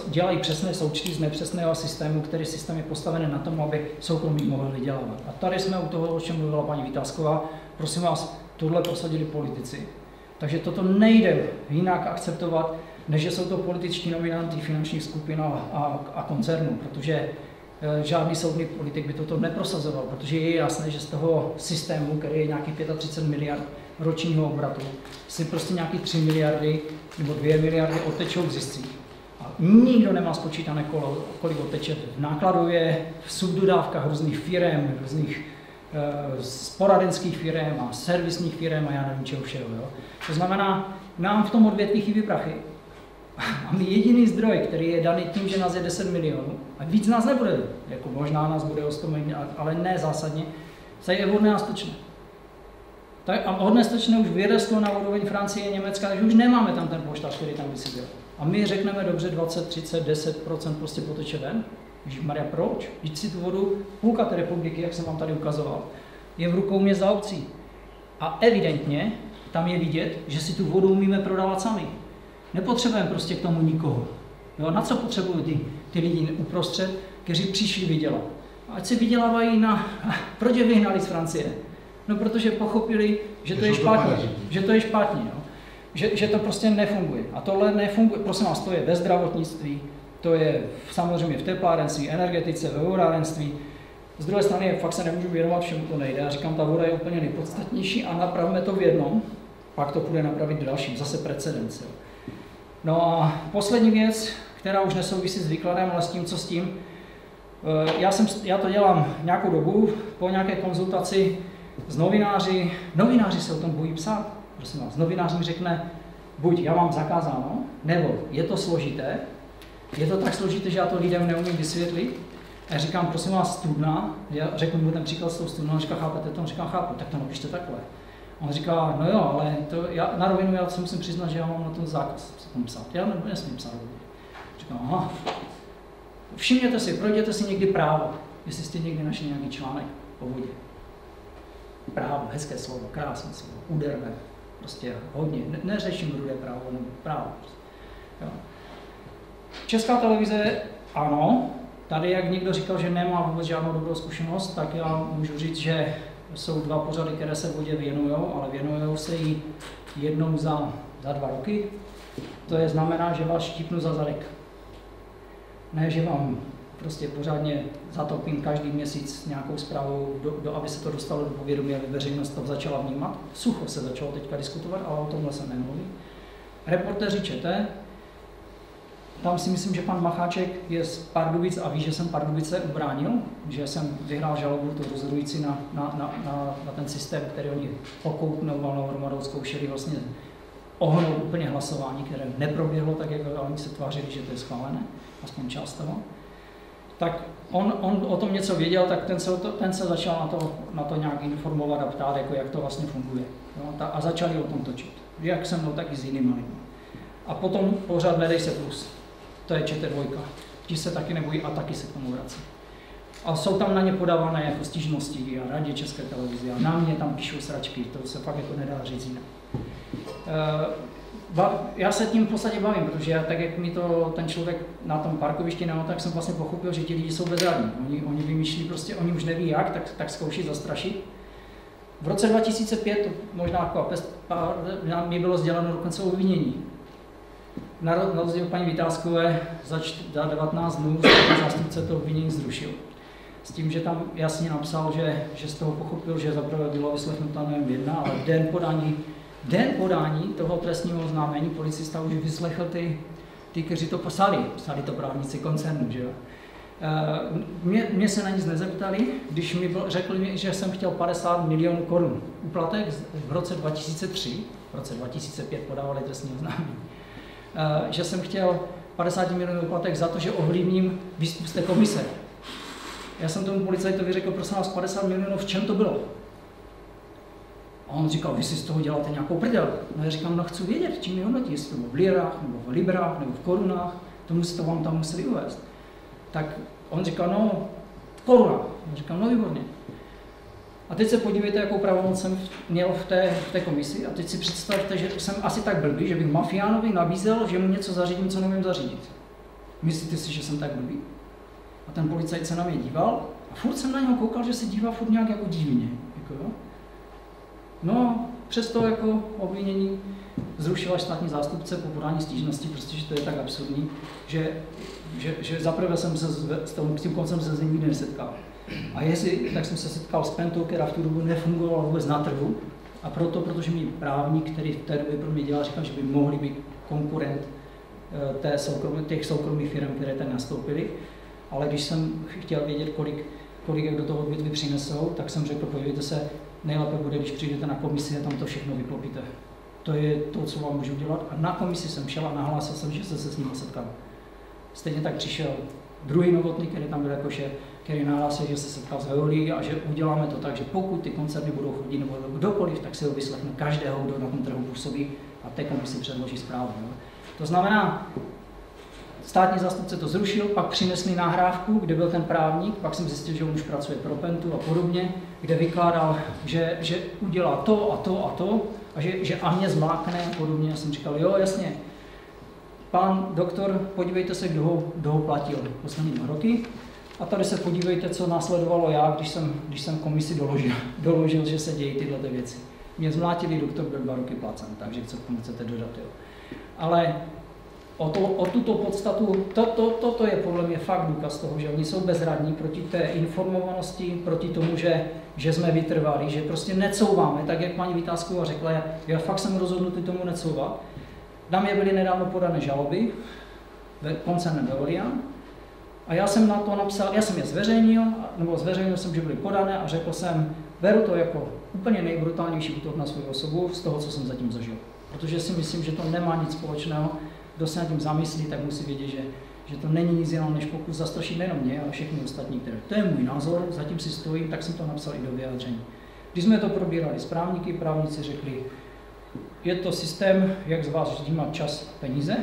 dělají přesné součty z nepřesného systému, který systém je postavený na tom, aby soukromí mohli vydělávat. A tady jsme u toho, o čem mluvila paní Vytázková. Prosím vás, tohle prosadili politici. Takže toto nejde jinak akceptovat, než že jsou to političtí nominanti finančních skupin a, a, a koncernů, protože Eh, žádný soudný politik by toto neprosazoval, protože je jasné, že z toho systému, který je nějakých 35 miliard ročního obratu, si prostě nějaký 3 miliardy nebo 2 miliardy odtečou k ziscích. A nikdo nemá spočítané, kolik odteče v nákladově, v subdodávkách různých firm, různých uh, poradenských firm a servisních firm a já nevím čeho všeho. Jo. To znamená, nám v tom odvětví chybí prachy. A my jediný zdroj, který je daný tím, že nás je 10 milionů, a víc nás nebude, jako možná nás bude o 100 milionů, ale ne zásadně, se je vodné a stočné. Tak a hodné stočné už vyrostlo na úroveň Francie, Německa, takže už nemáme tam ten poštář, který tam by byl. A my řekneme dobře 20, 30, 10% prostě poteče ven. Maria, proč? Víš si tu vodu, půlka té republiky, jak jsem vám tady ukazoval, je v rukou měst za obcí. A evidentně tam je vidět, že si tu vodu umíme prodávat sami. Nepotřebujeme prostě k tomu nikoho. Jo, na co potřebují ty, ty lidi uprostřed, kteří přišli vydělat? Ať si vydělávají na... Proč je vyhnali z Francie? No protože pochopili, že to je špatně. Že to je špatně. Jo? Že, že to prostě nefunguje. A tohle nefunguje, prosím vás, to je ve zdravotnictví, to je samozřejmě v teplárenství, energetice, ve vodárenství. Z druhé strany fakt se nemůžu věnovat všemu, to nejde. Já říkám, ta voda je úplně nejpodstatnější a napravme to v jednom, pak to půjde napravit dalším, zase precedence. No a poslední věc, která už nesouvisí s výkladem, ale s tím, co s tím. Eh, já, jsem, já to dělám nějakou dobu, po nějaké konzultaci s novináři. Novináři se o tom bojí psát. Prosím vás, novinář mi řekne, buď já mám zakázáno, nebo je to složité, je to tak složité, že já to lidem neumím vysvětlit. A já říkám, prosím vás, studna, já řeknu mu ten příklad s tou studnou, on říká, chápete to? On říká, chápu, tak to napište takhle. On říká, no jo, ale to já, na rovinu já se musím přiznat, že já mám na to zákaz se tam psát. Já nesmím psát. Říkám, aha. Všimněte si, projděte si někdy právo, jestli jste někdy našli nějaký článek o vodě. Právo, hezké slovo, krásné slovo, úderné, prostě hodně. Ne, neřeším rudé právo, nebo právo. Jo. Česká televize, ano, tady jak někdo říkal, že nemá vůbec žádnou dobrou zkušenost, tak já můžu říct, že jsou dva pořady, které se vodě věnují, ale věnují se jí jednou za, za dva roky. To je znamená, že vás štípnu za zadek. Ne, že vám prostě pořádně zatopím každý měsíc nějakou zprávu, do, do, aby se to dostalo do povědomí, aby veřejnost to začala vnímat. Sucho se začalo teďka diskutovat, ale o tomhle se nemluví. Reportéři čete, tam si myslím, že pan Macháček je z Pardubic a ví, že jsem Pardubice ubránil, že jsem vyhrál žalobu to rozhodující na, na, na, na, na ten systém, který oni pokoutnou valnou hromadou zkoušeli vlastně ohnout úplně hlasování, které neproběhlo tak, jak oni se tvářili, že to je schválené, aspoň část toho. Tak on, on o tom něco věděl, tak ten se, ten se začal na to, na to nějak informovat a ptát, jako jak to vlastně funguje. Jo? A začali o tom točit. Jak jsem mnou, tak i s jinými lidmi. A potom pořád Nedej se plus to je ČT2. Ti se taky nebojí a taky se k tomu vrací. A jsou tam na ně podávané jako stížnosti a radě České televize a na mě tam píšou sračky, to se fakt jako nedá říct jinak. Uh, já se tím v podstatě bavím, protože já, tak jak mi to ten člověk na tom parkovišti na tak jsem vlastně pochopil, že ti lidi jsou bezradní. Oni, oni vymýšlí prostě, oni už neví jak, tak, tak zkouší zastrašit. V roce 2005, to možná jako mi bylo sděleno dokonce obvinění na rozdíl paní Vytázkové za, za 19 dnů zástupce to obvinění zrušil. S tím, že tam jasně napsal, že, že z toho pochopil, že zaprvé bylo vyslechnuta nevím jedna, ale den podání, den podání toho trestního oznámení policista už vyslechl ty, ty kteří to psali. Psali to právníci koncernu, že jo. Eh, mě, mě se na nic nezeptali, když mi byl, řekli mi, že jsem chtěl 50 milionů korun úplatek v roce 2003, v roce 2005 podávali trestní oznámení. Eh, že jsem chtěl 50 milionů platek za to, že ovlivním výstup z té komise. Já jsem tomu policajtovi řekl, prosím vás, 50 milionů, v čem to bylo? A on říkal, vy si z toho děláte nějakou prdel. No já říkám, no chci vědět, čím je hodnotí, jestli to v lirách, nebo v librách, nebo v korunách, to, musí, to vám tam museli uvést. Tak on říkal, no, koruna. Já říkám, no výborně. A teď se podívejte, jakou pravomoc jsem měl v té, v té komisi a teď si představte, že jsem asi tak blbý, že bych mafiánovi nabízel, že mu něco zařídím, co nevím zařídit. Myslíte si, že jsem tak blbý? A ten policajt se na mě díval a furt jsem na něho koukal, že se dívá furt nějak jako divně. Jako, jo? No, přesto jako obvinění zrušila státní zástupce po podání stížnosti, prostě, že to je tak absurdní, že, že, že zaprvé jsem se s, s tím koncem se nikdy nesetkal. A jestli, tak jsem se setkal s Pentou, která v tu dobu nefungovala vůbec na trhu, a proto, protože mi právník, který v té době pro mě dělal, říkal, že by mohli být konkurent eh, té soukromí, těch soukromých firm, které tam nastoupily. Ale když jsem chtěl vědět, kolik, kolik jak do toho odvětví přinesou, tak jsem řekl, podívejte se, nejlépe bude, když přijdete na komisi a tam to všechno vyklopíte. To je to, co vám můžu dělat. A na komisi jsem šel a nahlásil jsem, že se se s ním setkal. Stejně tak přišel druhý novotný, který tam byl jako šéf, který nahlásil, že se setkal s Veolí a že uděláme to tak, že pokud ty koncerny budou chodit nebo kdokoliv, tak si ho vyslechne každého, kdo na tom trhu působí a té komisi předloží zprávu. Jo. To znamená, státní zástupce to zrušil, pak přinesli nahrávku, kde byl ten právník, pak jsem zjistil, že on už pracuje pro Pentu a podobně, kde vykládal, že, že udělá to a to a to a že, že a mě zmákne a podobně. Já jsem říkal, jo, jasně, Pán doktor, podívejte se, kdo ho, kdo ho platil poslední dva roky. A tady se podívejte, co následovalo já, když jsem, když jsem komisi doložil, <laughs> doložil, že se dějí tyhle věci. Mě zmlátili, doktor byl dva roky placen, takže co tomu chcete dodat. Jo. Ale o, to, o tuto podstatu, to, to, toto je podle mě fakt důkaz toho, že oni jsou bezradní proti té informovanosti, proti tomu, že, že jsme vytrvali, že prostě necouváme, tak jak paní Vytázková řekla, já, já fakt jsem rozhodnutý tomu necouvat. Na mě byly nedávno podané žaloby ve koncernem Veolian a já jsem na to napsal, já jsem je zveřejnil, nebo zveřejnil jsem, že byly podané a řekl jsem, beru to jako úplně nejbrutálnější útok na svou osobu z toho, co jsem zatím zažil. Protože si myslím, že to nemá nic společného. Kdo se nad tím zamyslí, tak musí vědět, že, že to není nic jiného než pokus zastrašit nejenom mě, ale všechny ostatní, které. To je můj názor, zatím si stojím, tak jsem to napsal i do vyjádření. Když jsme to probírali s právníky, právníci řekli, je to systém, jak z vás ždímat čas peníze.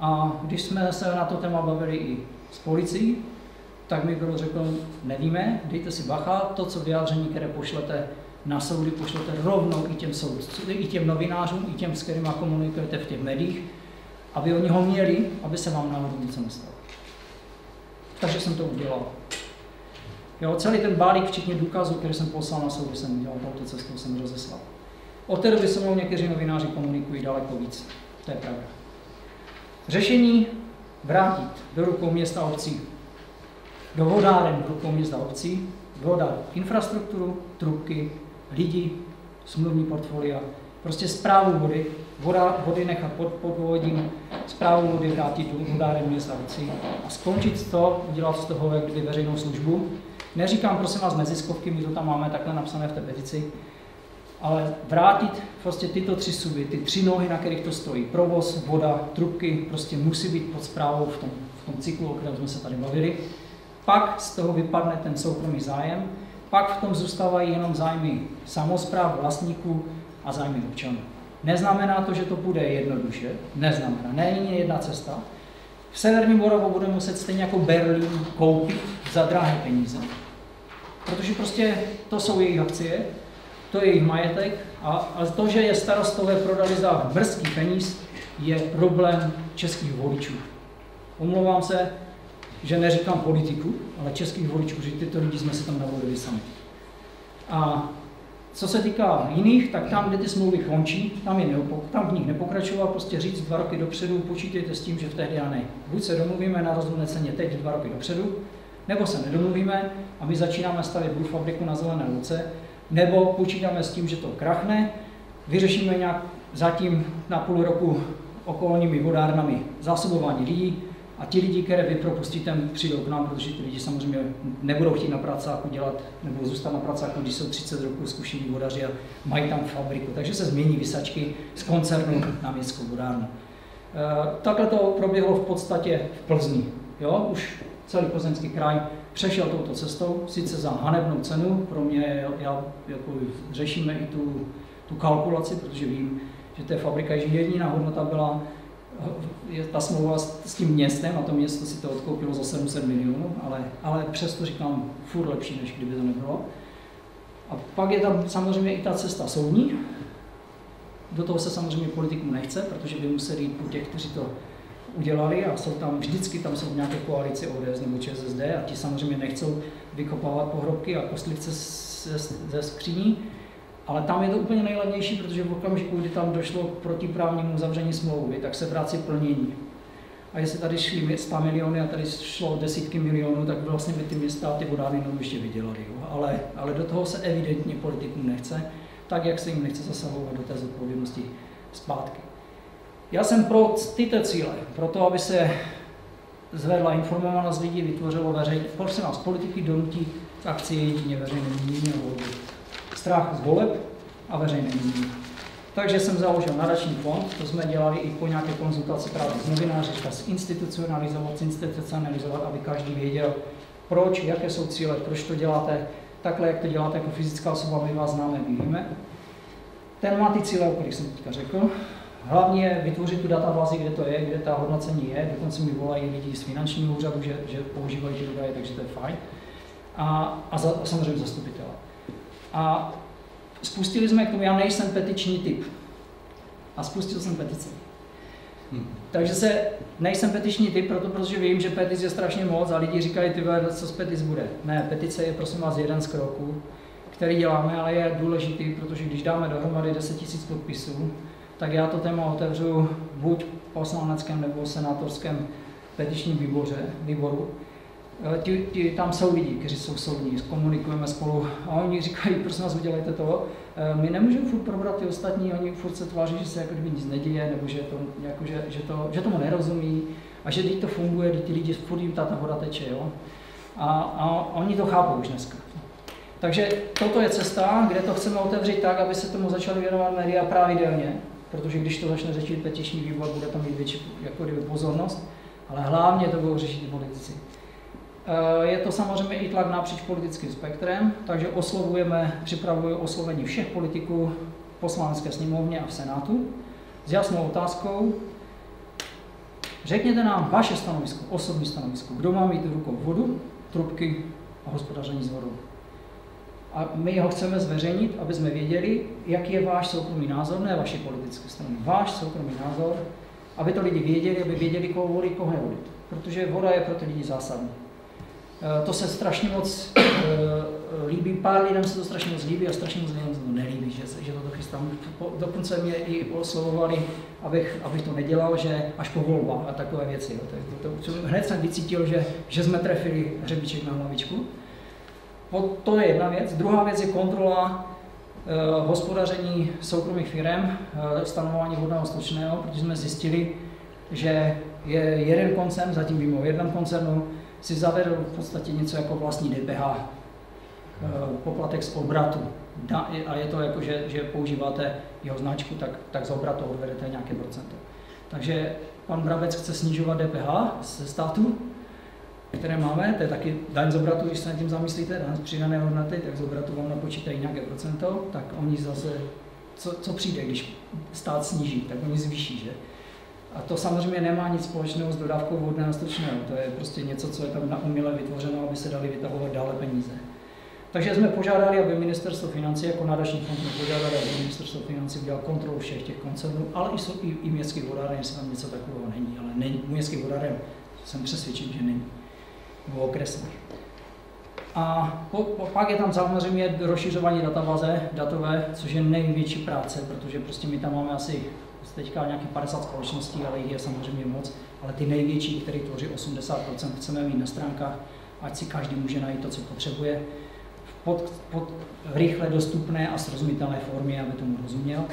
A když jsme se na to téma bavili i s policií, tak mi bylo řekl, nevíme, dejte si bacha, to, co vyjádření, které pošlete na soudy, pošlete rovnou i těm soudcům, i těm novinářům, i těm, s kterými komunikujete v těch médiích, aby oni ho měli, aby se vám náhodou něco nestalo. Takže jsem to udělal. Jo, celý ten balík, včetně důkazů, který jsem poslal na soudy, jsem udělal, touto cestou jsem rozeslal. Od té doby se mnou někteří novináři komunikují daleko víc. To je pravda. Řešení vrátit do rukou města obcí, do vodáren do rukou města obcí, voda, infrastrukturu, trubky, lidi, smluvní portfolia, prostě zprávu vody, voda, vody nechat pod, pod vodím, zprávu vody vrátit do vodáren města obcí. A skončit to, udělat z toho jak veřejnou službu. Neříkám prosím vás neziskovky, my to tam máme takhle napsané v té petici, ale vrátit prostě tyto tři suby, ty tři nohy, na kterých to stojí, provoz, voda, trubky, prostě musí být pod zprávou v tom, v tom cyklu, o kterém jsme se tady bavili. Pak z toho vypadne ten soukromý zájem, pak v tom zůstávají jenom zájmy samozpráv, vlastníků a zájmy občanů. Neznamená to, že to bude jednoduše, neznamená, není jedna cesta. V Severním Moravu budeme muset stejně jako Berlín koupit za drahé peníze. Protože prostě to jsou jejich akcie, to je jejich majetek a, a to, že je starostové prodali za brzký peníz, je problém českých voličů. Omlouvám se, že neříkám politiku, ale českých voličů, že tyto lidi jsme se tam navolili sami. A co se týká jiných, tak tam, kde ty smlouvy končí, tam, je neopok- tam v nich nepokračovat, prostě říct dva roky dopředu, počítejte s tím, že v té já ne. Buď se domluvíme na rozhodné ceně teď dva roky dopředu, nebo se nedomluvíme a my začínáme stavět fabriku na zelené luce nebo počítáme s tím, že to krachne, vyřešíme nějak zatím na půl roku okolními vodárnami zásobování lidí a ti lidi, které vy propustíte, přijdou k nám, protože ti lidi samozřejmě nebudou chtít na pracáku dělat nebo zůstat na pracáku, když jsou 30 roků zkušení vodaři a mají tam fabriku. Takže se změní vysačky z koncernu na městskou vodárnu. E, takhle to proběhlo v podstatě v Plzni. Jo? Už celý plzeňský kraj přešel touto cestou, sice za hanebnou cenu, pro mě, já, jako řešíme i tu, tu kalkulaci, protože vím, že je fabrika, že jediná hodnota byla je ta smlouva s, tím městem a to město si to odkoupilo za 700 milionů, ale, ale přesto říkám, furt lepší, než kdyby to nebylo. A pak je tam samozřejmě i ta cesta soudní. Do toho se samozřejmě politikům nechce, protože by museli jít po těch, kteří to udělali a jsou tam, vždycky tam jsou nějaké koalice ODS nebo ČSSD a ti samozřejmě nechcou vykopávat pohrobky a kostlivce ze, skříní. Ale tam je to úplně nejlevnější, protože v okamžiku, kdy tam došlo k protiprávnímu uzavření smlouvy, tak se vrací plnění. A jestli tady šly 100 miliony a tady šlo desítky milionů, tak vlastně by ty města ty vodárny jenom ještě vydělali. Jo. Ale, ale do toho se evidentně politikům nechce, tak jak se jim nechce zasahovat do té zodpovědnosti zpátky. Já jsem pro tyto cíle, pro to, aby se zvedla informovanost lidí, vytvořilo veřejně, prosím vás, politiky donutí k akci jedině veřejné mínění a volby. Strach z voleb a veřejné mínění. Takže jsem založil nadační fond, to jsme dělali i po nějaké konzultaci právě s novináři, institucionalizovat, institucionalizovat, aby každý věděl, proč, jaké jsou cíle, proč to děláte, takhle, jak to děláte jako fyzická osoba, my vás známe, my víme. Ten má ty cíle, o kterých jsem teďka řekl. Hlavně vytvořit tu databázi, kde to je, kde ta hodnocení je, dokonce mi volají lidi z finančního úřadu, že, že používají ty údaje, takže to je fajn. A, a, za, a samozřejmě zastupitele. A spustili jsme k tomu, já nejsem petiční typ. A spustil jsem petici. Hmm. Takže se nejsem petiční typ, proto protože vím, že petic je strašně moc a lidi říkají, ty co z petic bude. Ne, petice je prosím vás jeden z kroků, který děláme, ale je důležitý, protože když dáme dohromady 10 000 podpisů, tak já to téma otevřu buď poslaneckém nebo senátorském petičním výboře, výboru. E, ti, ti, tam jsou lidi, kteří jsou soudní, komunikujeme spolu a oni říkají, prosím vás, udělejte to. E, my nemůžeme furt probrat ty ostatní, oni furt se tváří, že se jako kdyby nic neděje, nebo že, to, jako, že, že, to, že tomu nerozumí a že teď to funguje, teď ty lidi furt jim ta, voda teče. Jo? A, a oni to chápou už dneska. Takže toto je cesta, kde to chceme otevřít tak, aby se tomu začali věnovat média pravidelně, protože když to začne řešit petiční výbor, bude tam mít větší jako kdyby, pozornost, ale hlavně to budou řešit politici. Eh, je to samozřejmě i tlak napříč politickým spektrem, takže oslovujeme, připravuje oslovení všech politiků v poslanecké sněmovně a v Senátu s jasnou otázkou, řekněte nám vaše stanovisko, osobní stanovisko, kdo má mít rukou vodu, trubky a hospodaření s vodou a my ho chceme zveřejnit, aby jsme věděli, jaký je váš soukromý názor, ne vaše politické strany, váš soukromý názor, aby to lidi věděli, aby věděli, koho volit, koho nevolit. Protože voda je pro ty lidi zásadní. E, to se strašně moc e, líbí, pár lidem se to strašně moc líbí a strašně moc lidem se to nelíbí, že, že to chystám. Dokonce mě i oslovovali, abych, abych to nedělal, že až po volbách a takové věci. Jo. To, to, to, hned jsem vycítil, že, že jsme trefili hřebíček na hlavičku. To je jedna věc. Druhá věc je kontrola eh, hospodaření soukromých firm, eh, stanovování vodného stočného, protože jsme zjistili, že je jeden koncern, zatím vím o jednom koncernu, si zavedl v podstatě něco jako vlastní DPH, eh, poplatek z obratu. A je to jako, že, že používáte jeho značku, tak, tak z obratu odvedete nějaké procento. Takže pan Brabec chce snižovat DPH ze státu, které máme, to je taky daň z obratu, když se nad tím zamyslíte, daň z přidané hodnoty, tak z obratu vám napočítají nějaké procento, tak oni zase, co, co přijde, když stát sníží, tak oni zvýší, že? A to samozřejmě nemá nic společného s dodávkou vodného stočného, to je prostě něco, co je tam na uměle vytvořeno, aby se dali vytahovat dále peníze. Takže jsme požádali, aby ministerstvo financí, jako nadační fond požádali, aby ministerstvo financí udělal kontrolu všech těch koncernů, ale i, i, i městských vodáren, jestli tam něco takového není, ale není, městských vodáren jsem přesvědčen, že není nebo okresních. A po, po, pak je tam samozřejmě rozšiřování databáze datové, což je největší práce, protože prostě my tam máme asi teďka nějakých 50 společností, ale jich je samozřejmě moc, ale ty největší, které tvoří 80%, chceme mít na stránkách, ať si každý může najít to, co potřebuje, v pod, pod rychle dostupné a srozumitelné formě, aby tomu rozuměl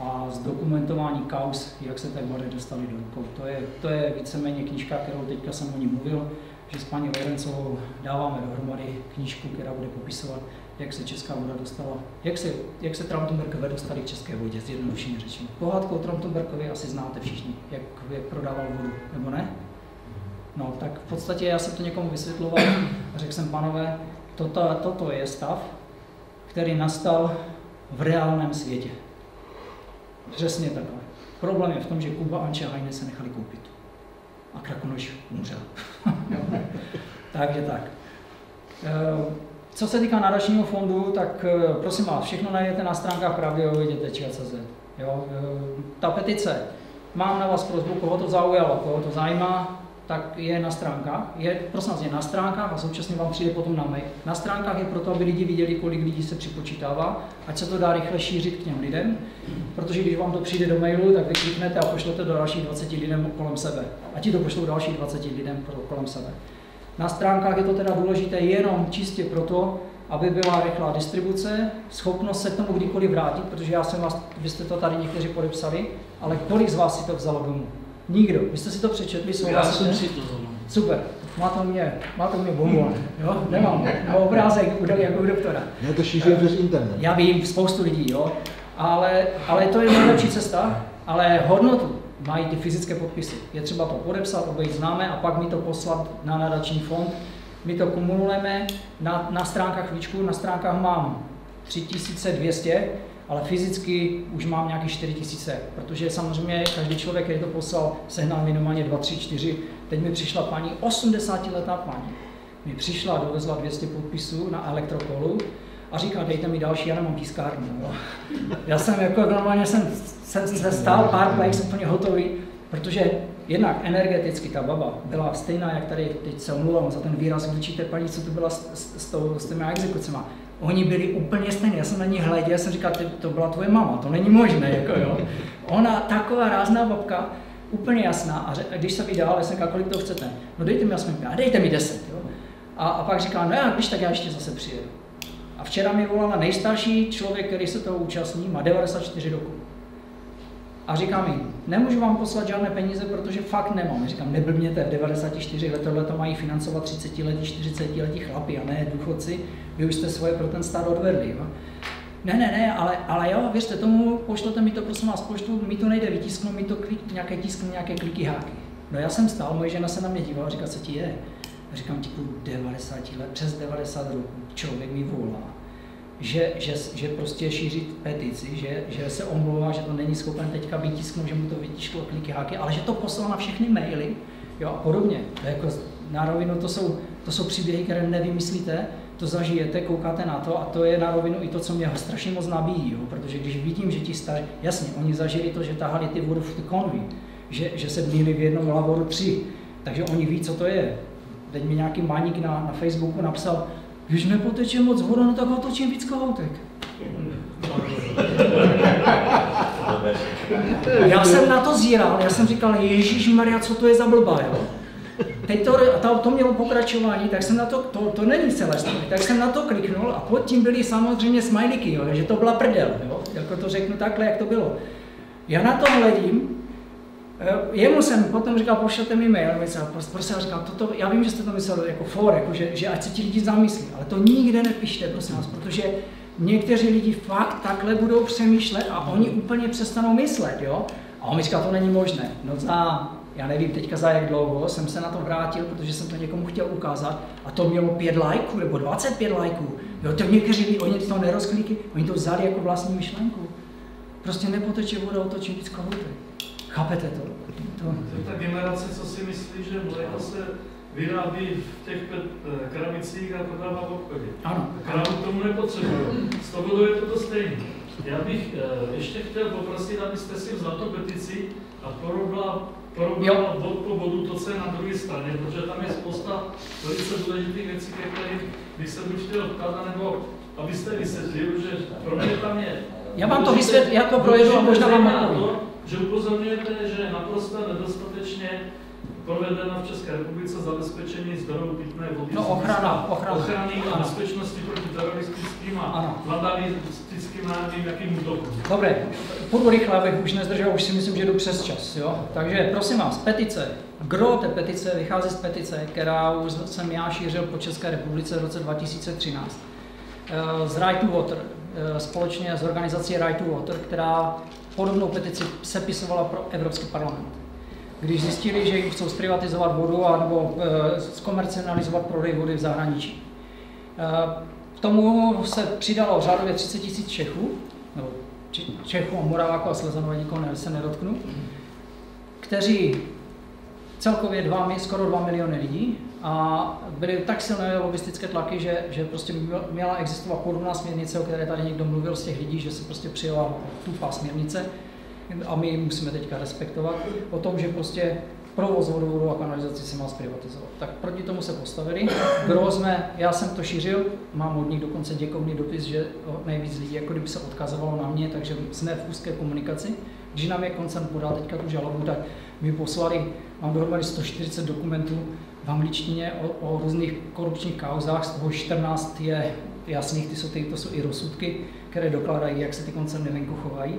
a zdokumentování kaus, jak se tak vody dostali do rukou. To je, to je víceméně knížka, kterou teďka jsem o ní mluvil, že s paní Lorencovou dáváme dohromady knížku, která bude popisovat, jak se česká voda dostala, jak se, jak se Trautenbergové dostali k české vodě, zjednodušeně řečeno. Pohádku o Trautenbergovi asi znáte všichni, jak, jak prodával vodu, nebo ne? No, tak v podstatě já jsem to někomu vysvětloval a řekl jsem, panové, toto, toto je stav, který nastal v reálném světě. Přesně takhle. Problém je v tom, že Kuba, a Heine se nechali koupit a Krakonoš umřel. <laughs> Takže tak. Eh, co se týká nadačního fondu, tak eh, prosím vás, všechno najdete na stránkách pravdějovědě.cz. Jo, eh, ta petice, mám na vás prozbu, koho to zaujalo, koho to zajímá, tak je na stránkách. Je, prosím vás, je na stránkách a současně vám přijde potom na mail. Na stránkách je proto, aby lidi viděli, kolik lidí se připočítává, ať se to dá rychle šířit k těm lidem, protože když vám to přijde do mailu, tak vy kliknete a pošlete do dalších 20 lidem kolem sebe. A ti to pošlou dalších 20 lidem kolem sebe. Na stránkách je to teda důležité jenom čistě proto, aby byla rychlá distribuce, schopnost se k tomu kdykoliv vrátit, protože já jsem vás, vy jste to tady někteří podepsali, ale kolik z vás si to vzalo domů? Nikdo. Vy jste si to přečetli, souhlasíte? Já jsem si to vzal. Super. Máte mě, máte mě bonbon, jo? Nemám, na obrázek jako u doktora. Ne, to šíří přes internet. Já vím, spoustu lidí, jo? Ale, ale to je nejlepší cesta, ale hodnotu mají ty fyzické podpisy. Je třeba to podepsat, obejít známe a pak mi to poslat na nadační fond. My to kumulujeme na, na stránkách Víčku, na stránkách mám 3200, ale fyzicky už mám nějaký 4000, protože samozřejmě každý člověk, který to poslal, sehnal minimálně 2, 3, 4. Teď mi přišla paní, 80 letá paní, mi přišla, dovezla 200 podpisů na elektrokolu a říká, dejte mi další, já nemám tiskárnu. No. Já jsem jako normálně jsem se, se stál pár plek, úplně hotový, protože jednak energeticky ta baba byla stejná, jak tady teď se omluvám za ten výraz, vlčíte paní, co to byla s, s, s, s těmi exekucemi. Oni byli úplně stejní, já jsem na ní hleděl, já jsem říkal, to byla tvoje mama, to není možné, jako jo. Ona taková rázná babka, úplně jasná, a, a když se vydal, já jsem říkal, kolik to chcete? No dejte mi aspoň a dejte mi deset, jo. A, a pak říkal, no já, když tak já ještě zase přijedu. A včera mi volala nejstarší člověk, který se toho účastní, má 94 roku. A říká mi, nemůžu vám poslat žádné peníze, protože fakt nemám. Říkám, neblbněte, v 94 let tohle to mají financovat 30 letí, 40 letí chlapi a ne důchodci. Vy už jste svoje pro ten stát odvedli. Jo? Ne, ne, ne, ale, ale jo, věřte tomu, pošlete mi to, prosím vás, poštu, mi to nejde vytisknout, mi to klik, nějaké tisknu, nějaké kliky, háky. No já jsem stál, moje žena se na mě dívala, říká, co ti je. A říkám, ti 90 let, přes 90 roků, člověk mi volá že, že, že prostě šíří petici, že, že se omlouvá, že to není schopen teďka vytisknout, že mu to vytisklo kliky háky, ale že to poslal na všechny maily jo, a podobně. To jako, na rovinu to jsou, to jsou příběhy, které nevymyslíte, to zažijete, koukáte na to a to je na rovinu i to, co mě strašně moc nabíjí, jo, protože když vidím, že ti starí, jasně, oni zažili to, že tahali ty vodu v konvi, že, že se měli v jednom lavoru tři, takže oni ví, co to je. Teď mi nějaký maník na, na Facebooku napsal, když nepoteče moc voda, no tak otočím víc kohoutek. Já jsem na to zíral, já jsem říkal, Ježíš Maria, co to je za blbá, jo? Teď to, to, to mělo pokračování, tak jsem na to, to, to není celé tak jsem na to kliknul a pod tím byly samozřejmě smajliky, jo, že to byla prdel, jo, jako to řeknu takhle, jak to bylo. Já na to hledím jemu jsem potom říkal, pošlete mi mail, myslel, prostě já říkal, toto, já vím, že jste to myslel jako for, jako že, že ať se ti lidi zamyslí, ale to nikde nepište, prosím vás, protože někteří lidi fakt takhle budou přemýšlet a oni úplně přestanou myslet, jo? A on mi říkal, to není možné. No za, já nevím teďka za jak dlouho, jsem se na to vrátil, protože jsem to někomu chtěl ukázat a to mělo pět lajků nebo 25 lajků. Jo, to někteří lidi, oni to nerozkliky, oni to vzali jako vlastní myšlenku. Prostě nepoteče voda, otočí víc kohoutek. Chápete to? to? To je ta generace, co si myslí, že mléko se vyrábí v těch eh, kramicích a prodává v obchodě. Ano. Kravu tomu nepotřebují. Z toho je to to stejné. Já bych eh, ještě chtěl poprosit, abyste si vzal tu petici a porobila, porobila bod po bodu to, co je na druhé straně, protože tam je spousta velice důležitých věcí, které bych se buď chtěl ptát, nebo abyste vysvětlil, že pro mě tam je. Já vám to vysvětlím, já to projedu a možná vám odpovím že upozorňujete, že je naprosto nedostatečně provedena v České republice zabezpečení zdrojů pitné vody. No ochrana, ochrana. Ochrany a bezpečnosti proti teroristickým a vandalistickým nějakým jakým útokům. Dobré, půjdu rychle, abych už nezdržel, už si myslím, že jdu přes čas. Jo? Takže prosím vás, petice. Gro té petice vychází z petice, která už jsem já šířil po České republice v roce 2013. Eh, z Right to Water, eh, společně s organizací Right to Water, která podobnou petici sepisovala pro Evropský parlament. Když zjistili, že jim chcou zprivatizovat vodu nebo e, zkomercionalizovat prodej vody v zahraničí. E, k tomu se přidalo řádově 30 tisíc Čechů, nebo Čechů a Moraváků a Slezanů, nikoho se nedotknu, kteří celkově dva, skoro 2 miliony lidí a byly tak silné lobistické tlaky, že, že prostě měla existovat podobná směrnice, o které tady někdo mluvil z těch lidí, že se prostě přijela tupá směrnice a my ji musíme teďka respektovat, o tom, že prostě provoz vodovodu a kanalizaci se má zprivatizovat. Tak proti tomu se postavili. Kdo jsme, já jsem to šířil, mám od nich dokonce děkovný dopis, že nejvíc lidí jako kdyby se odkazovalo na mě, takže jsme v úzké komunikaci. Když nám je koncern podal teďka tu žalobu, tak mi poslali, mám dohromady 140 dokumentů v angličtině o, o různých korupčních kauzách, z toho 14 je jasných, ty jsou, ty, to jsou i rozsudky, které dokládají, jak se ty koncerny venku chovají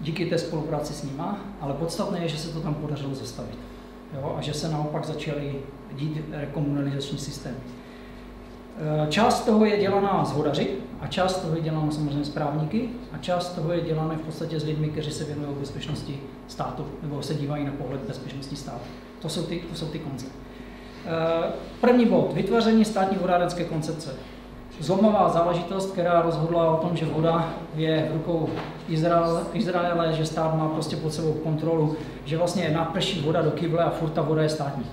díky té spolupráci s nima, ale podstatné je, že se to tam podařilo zastavit. Jo? A že se naopak začaly dít rekomunalizační systémy. E, část toho je dělaná z hodaři a část toho je dělaná samozřejmě z právníky a část toho je dělaná v podstatě s lidmi, kteří se věnují bezpečnosti státu nebo se dívají na pohled bezpečnosti státu. To jsou ty, to jsou ty konce. E, první bod, vytvoření státní vodárenské koncepce zlomová záležitost, která rozhodla o tom, že voda je v rukou Izrael, Izraele, že stát má prostě pod sebou kontrolu, že vlastně naprší voda do kyble a furt ta voda je státní.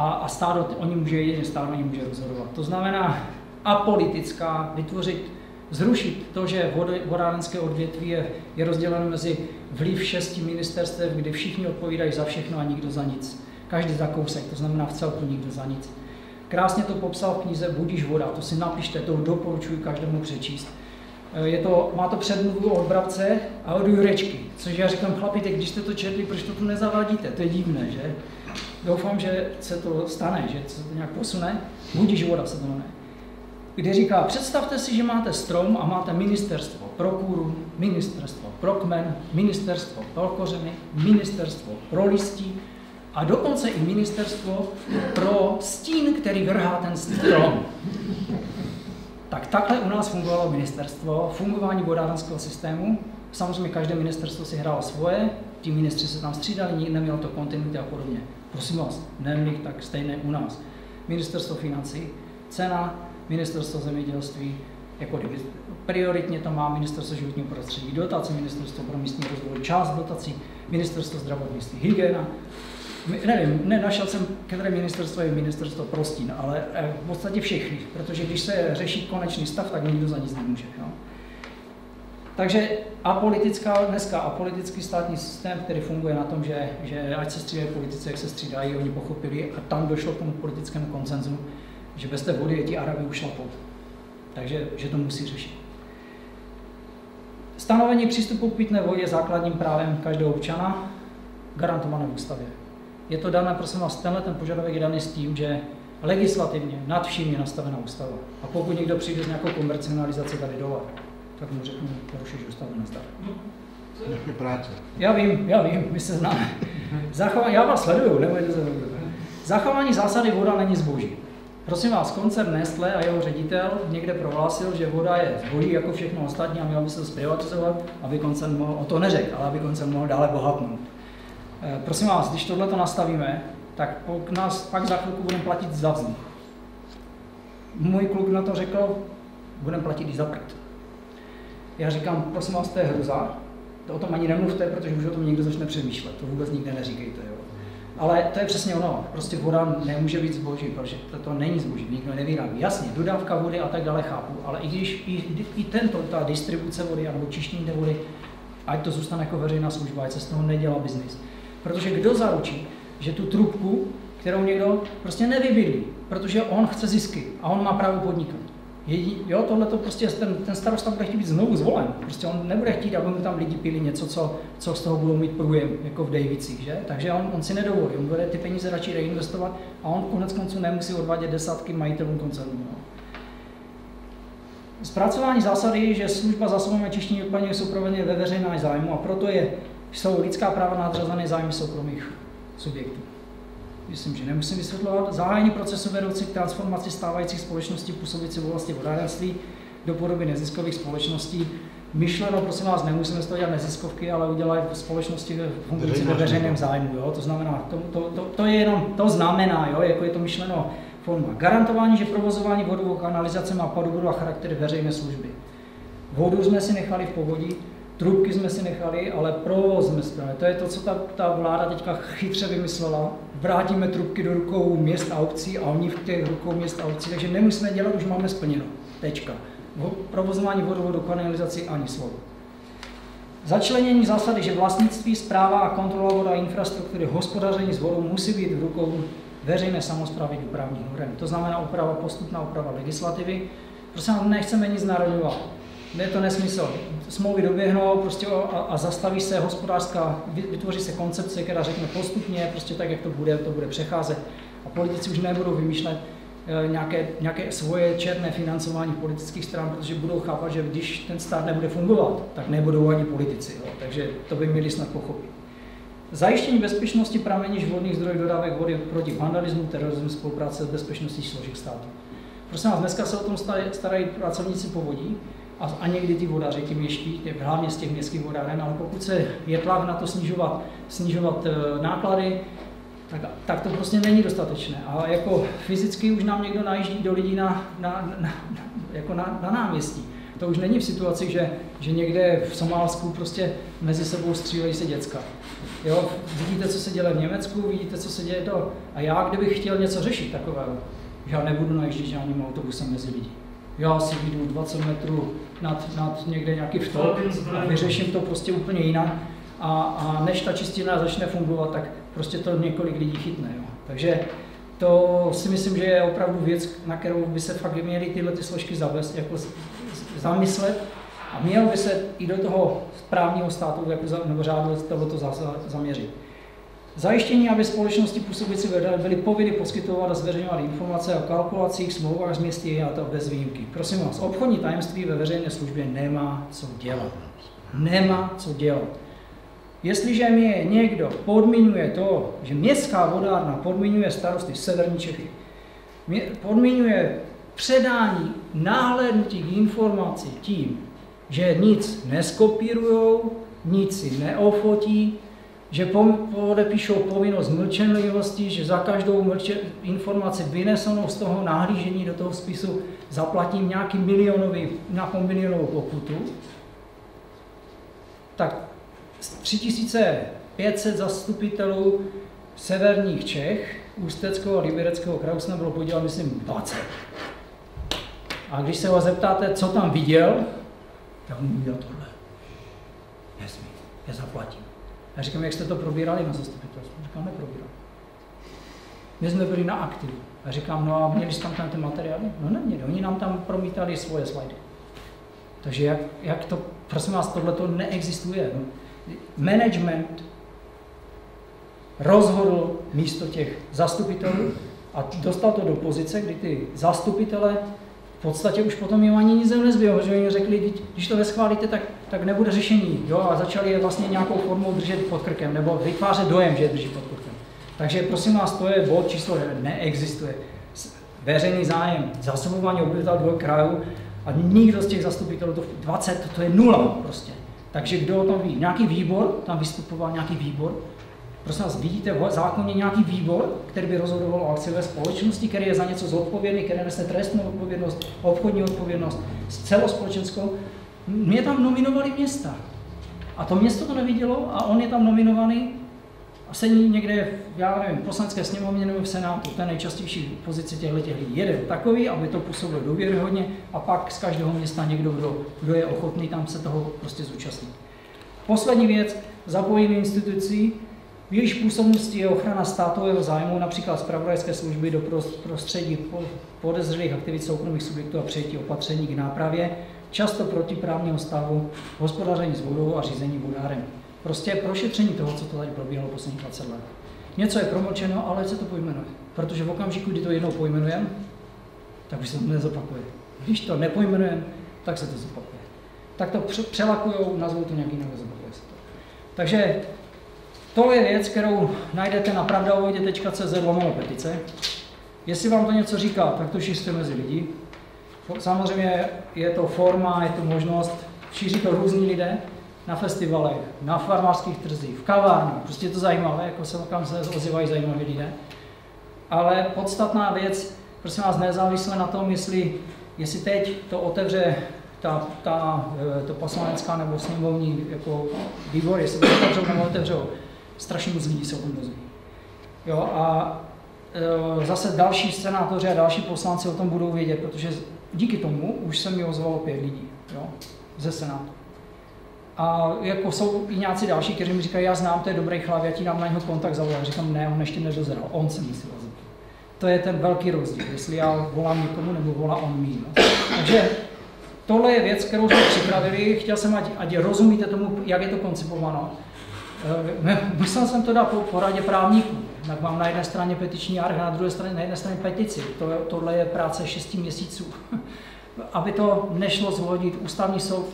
A, a stát oni může jedině stát oni může rozhodovat. To znamená apolitická, vytvořit, zrušit to, že vody, vodárenské odvětví je, je rozděleno mezi vliv šesti ministerstev, kdy všichni odpovídají za všechno a nikdo za nic. Každý za kousek, to znamená v celku nikdo za nic. Krásně to popsal v knize Budíš voda, to si napište, to doporučuji každému přečíst. Eh, je to, má to předmluvu od Brabce a od Jurečky, což já říkám, chlapi, když jste to četli, proč to tu nezavádíte? To je divné, že? Doufám, že se to stane, že se to nějak posune. Budíš voda se to jmenuje. Kde říká, představte si, že máte strom a máte ministerstvo pro kůru, ministerstvo pro kmen, ministerstvo pro kořeny, ministerstvo pro listí, a dokonce i ministerstvo pro stín, který vrhá ten strom. Tak takhle u nás fungovalo ministerstvo, fungování vodárenského systému. Samozřejmě každé ministerstvo si hrálo svoje, ti ministři se tam střídali, nemělo to kontinuity a podobně. Prosím vás, neměli tak stejné u nás. Ministerstvo financí, cena, ministerstvo zemědělství, jako prioritně to má ministerstvo životního prostředí, dotace, ministerstvo pro místní rozvoj, část dotací, ministerstvo zdravotnictví, hygiena, nevím, nenašel jsem, které ministerstvo je ministerstvo prostín, ale eh, v podstatě všechny, protože když se řeší konečný stav, tak nikdo za nic nemůže. Jo? Takže apolitická, dneska apolitický státní systém, který funguje na tom, že, že ať se střídají politici, jak se střídají, oni pochopili a tam došlo k tomu politickému koncenzu, že bez té vody je ti Arabi ušlapou. Takže že to musí řešit. Stanovení přístupu k pitné vodě je základním právem každého občana, garantované v ústavě. Je to dané, prosím vás, tenhle ten požadavek je daný s tím, že legislativně nad vším je nastavena ústava. A pokud někdo přijde s nějakou komercionalizací tady dole, tak mu řeknu, porušíš ústavu, nazdar. Nějaké práce. Já vím, já vím, my se známe. Zachování, já vás sleduju, nebojte se. Zachování zásady voda není zboží. Prosím vás, koncern Nestle a jeho ředitel někde prohlásil, že voda je zboží jako všechno ostatní a měl by se zprivatizovat, aby koncern mohl, o to neřekl, ale aby koncern mohl dále bohatnout. Eh, prosím vás, když tohle to nastavíme, tak nás pak za chvilku budeme platit za vzduch. Můj kluk na to řekl, budeme platit i za prd. Já říkám, prosím vás, to je hruza, to o tom ani nemluvte, protože už o tom někdo začne přemýšlet, to vůbec nikde neříkejte. Jo. Ale to je přesně ono, prostě voda nemůže být zboží, protože to, to není zboží, nikdo nevyrábí. Jasně, dodávka vody a tak dále chápu, ale i když i, i tento, ta distribuce vody nebo čištění té vody, ať to zůstane jako veřejná služba, ať se z toho nedělá biznis, Protože kdo zaručí, že tu trubku, kterou někdo prostě nevybydlí, protože on chce zisky a on má právo podnikat. Jedí, jo, tohle to prostě ten, ten starosta bude chtít být znovu zvolen. Prostě on nebude chtít, aby mu tam lidi pili něco, co, co z toho budou mít průjem, jako v Davicích, že? Takže on, on si nedovolí, on bude ty peníze radši reinvestovat a on konec konců nemusí odvádět desátky majitelům koncernu. No. Zpracování zásady, že služba zásobování čištění odpadních jsou provedeny ve veřejném zájmu a proto je jsou lidská práva nadřazené zájmy soukromých subjektů. Myslím, že nemusím vysvětlovat. Zahájení procesu vedoucí k transformaci stávajících společností působící v oblasti vodárenství do podoby neziskových společností. Myšleno, prosím vás, nemusíme z toho dělat neziskovky, ale udělat společnosti fungující ve veřejném zájmu. Jo? To znamená, to, to, to, to, je jenom, to znamená, jo? jako je to myšleno forma. Garantování, že provozování vodovou kanalizace má podobu a charakter veřejné služby. Vodu jsme si nechali v povodí, Trubky jsme si nechali, ale provoz jsme spravili. To je to, co ta, ta vláda teďka chytře vymyslela. Vrátíme trubky do rukou měst a obcí a oni v těch rukou měst a obcí, takže nemusíme dělat, už máme splněno. Tečka. Provozování vodovodu, kanalizaci ani slovo. Začlenění zásady, že vlastnictví, zpráva a kontrola voda a infrastruktury, hospodaření s vodou musí být v rukou veřejné samozprávy dopravních norem. To znamená úprava, postupná úprava legislativy. Prostě nechceme nic národňovat. Je to nesmysl. Smlouvy doběhnou prostě a, a zastaví se hospodářská, vytvoří se koncepce, která řekne postupně, prostě tak, jak to bude, to bude přecházet. A politici už nebudou vymýšlet eh, nějaké, nějaké svoje černé financování politických stran, protože budou chápat, že když ten stát nebude fungovat, tak nebudou ani politici. Jo. Takže to by měli snad pochopit. Zajištění bezpečnosti pramení vodních zdrojů dodávek vody proti vandalismu, terorismu, spolupráce s bezpečností složek státu. Prosím vás, dneska se o tom starají pracovníci povodí, a, a někdy ty vodaři tím ještě, hlavně z těch městských vodáren, ale pokud se je tlak na to snižovat, snižovat e, náklady, tak, tak to prostě není dostatečné. A jako fyzicky už nám někdo najíždí do lidí na, na, na, jako na, na náměstí. To už není v situaci, že, že někde v Somálsku prostě mezi sebou střílejí se děcka. Jo, vidíte, co se děje v Německu, vidíte, co se děje to. A já, kdybych chtěl něco řešit takového, já nebudu najíždět žádným autobusem mezi lidi. Já si vyjdu 20 metrů nad, nad někde nějaký vtop a vyřeším to prostě úplně jinak. A, a než ta čistina začne fungovat, tak prostě to několik lidí chytne. Jo. Takže to si myslím, že je opravdu věc, na kterou by se fakt měly tyhle ty složky zavést, jako zamyslet a měl by se i do toho správního státu jako za, nebo řádu tohoto zaměřit. Zajištění, aby společnosti působící byly povinny poskytovat a zveřejňovat informace o kalkulacích, smlouvách s městy a to bez výjimky. Prosím vás, obchodní tajemství ve veřejné službě nemá co dělat. Nemá co dělat. Jestliže mě někdo podmiňuje to, že městská vodárna podmiňuje starosty Severní Čechy, podmiňuje předání náhlednutí k informaci tím, že nic neskopírujou, nic si neofotí, že podepíšou povinnost mlčenlivosti, že za každou mlče, informaci vynesenou z toho nahlížení do toho spisu zaplatím nějaký milionový, nějakou milionovou pokutu, tak 3500 zastupitelů severních Čech, Ústeckého a Libereckého kraju se bylo podělat, myslím, 20. A když se ho zeptáte, co tam viděl, tak mu udělal tohle. Nesmí, já zaplatím. Já říkám, jak jste to probírali na zastupitelstvu? Říkám, neprobírali. My jsme byli na aktivu. A říkám, no a měli jste tam ty materiály? No neměli, oni nám tam promítali svoje slajdy. Takže jak, jak to, prosím vás, tohle to neexistuje. No. Management rozhodl místo těch zastupitelů a dostal to do pozice, kdy ty zastupitele v podstatě už potom jim ani nic nezbylo, že oni řekli, když to neschválíte, tak, tak nebude řešení. Jo? A začali je vlastně nějakou formou držet pod krkem, nebo vytvářet dojem, že je drží pod krkem. Takže prosím vás, to je bod číslo neexistuje. Veřejný zájem, zasobování obyvatel dvou krajů a nikdo z těch zastupitelů, to 20, to je nula prostě. Takže kdo o tom ví? Nějaký výbor, tam vystupoval nějaký výbor, Prosím vás, vidíte v zákoně nějaký výbor, který by rozhodoval o akciové společnosti, který je za něco zodpovědný, který nese trestnou odpovědnost, obchodní odpovědnost, celospolečenskou. Mě tam nominovali města. A to město to nevidělo a on je tam nominovaný a sedí někde, já nevím, v poslanecké sněmovně nebo v Senátu, je nejčastější pozice těchto lidí. Jeden takový, aby to působilo důvěryhodně a pak z každého města někdo, kdo, kdo je ochotný tam se toho prostě zúčastnit. Poslední věc, zapojení institucí, v jejíž působnosti je ochrana státového zájmu, například zpravodajské služby do prostředí podezřelých aktivit soukromých subjektů a přijetí opatření k nápravě, často protiprávního stavu, hospodaření s vodou a řízení vodáren. Prostě prošetření toho, co to tady probíhalo posledních 20 let. Něco je promlčeno, ale se to pojmenuje. Protože v okamžiku, kdy to jednou pojmenujeme, tak už se to nezopakuje. Když to nepojmenujeme, tak se to zopakuje. Tak to přelakujou, nazvou to nějaký jinak, zopakuje se to. Takže to je věc, kterou najdete na pravdaovodě.cz lomeno petice. Jestli vám to něco říká, tak to šířte mezi lidi. Samozřejmě je to forma, je to možnost, šíří to různí lidé na festivalech, na farmářských trzích, v kavárnách, prostě je to zajímavé, jako se kam se ozývají zajímaví lidé. Ale podstatná věc, prosím vás, nezávisle na tom, jestli, jestli teď to otevře ta, ta, e, to poslanecká nebo sněmovní jako výbor, jestli to otevřou nebo otevřou, strašně moc lidí se o tom dozví. Jo, a e, zase další senátoři a další poslanci o tom budou vědět, protože díky tomu už se mi ozvalo pět lidí jo, ze Senátu. A jako jsou i nějací další, kteří mi říkají, já znám, to je dobrý chlap, já ti dám na něho kontakt zavolám. Říkám, ne, on ještě nedozral, on se musí ozvat. To je ten velký rozdíl, jestli já volám někomu nebo volá on mý. No. Takže tohle je věc, kterou jsme připravili, chtěl jsem, ať, ať rozumíte tomu, jak je to koncipováno. Eh, musel jsem to dát po poradě právníků. Tak mám na jedné straně petiční arch, na druhé straně, na jedné straně petici. To, tohle je práce 6 měsíců. <laughs> Aby to nešlo zhodit, ústavní soud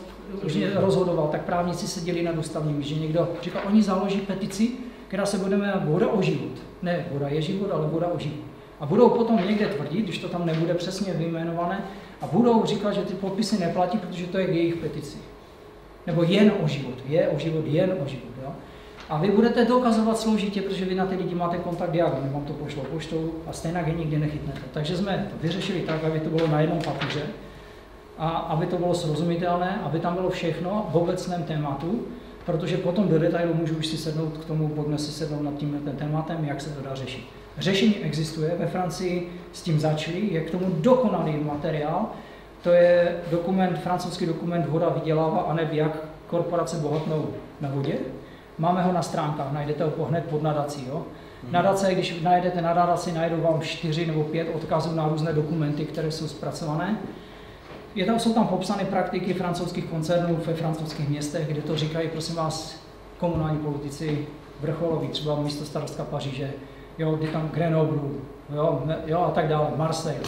už rozhodoval, tak právníci seděli nad ústavním, že někdo říkal, oni založí petici, která se budeme voda o život. Ne, voda je život, ale voda o život. A budou potom někde tvrdit, když to tam nebude přesně vyjmenované, a budou říkat, že ty podpisy neplatí, protože to je jejich petici. Nebo jen o život, je o život, jen o život. A vy budete dokazovat složitě, protože vy na ty lidi máte kontakt jak, oni vám to pošlou poštou a stejně je nikdy nechytnete. Takže jsme to vyřešili tak, aby to bylo na jednom papíře a aby to bylo srozumitelné, aby tam bylo všechno v obecném tématu, protože potom do detailu můžu už si sednout k tomu, pojďme si sednout nad tím tématem, jak se to dá řešit. Řešení existuje, ve Francii s tím začali, je k tomu dokonalý materiál, to je dokument, francouzský dokument Voda vydělává a neb jak korporace bohatnou na vodě. Máme ho na stránkách, najdete ho hned pod nadací. Jo? Nadace, když najdete na nadaci, najdou vám čtyři nebo pět odkazů na různé dokumenty, které jsou zpracované. Je tam, jsou tam popsány praktiky francouzských koncernů ve francouzských městech, kde to říkají, prosím vás, komunální politici vrcholoví, třeba místo starostka Paříže, jo, je tam Grenoble, jo, jo, a tak dále, Marseille.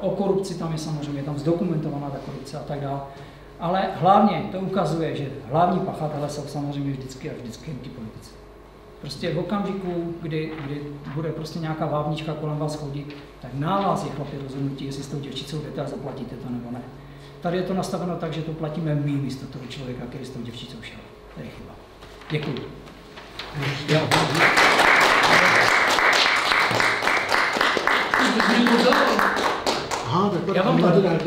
O korupci tam je samozřejmě, tam zdokumentovaná ta korupce a tak dále. Ale hlavně to ukazuje, že hlavní pachatelé jsou samozřejmě vždycky a vždycky ti politici. Prostě v okamžiku, kdy, kdy bude prostě nějaká vábnička kolem vás chodit, tak na vás je chlapi rozhodnutí, jestli s tou děvčicou jdete a zaplatíte to nebo ne. Tady je to nastaveno tak, že to platíme my místo toho člověka, který s tou děvčicou šel. To je chyba. Děkuji. Já. Aha, tak Já vám to dám.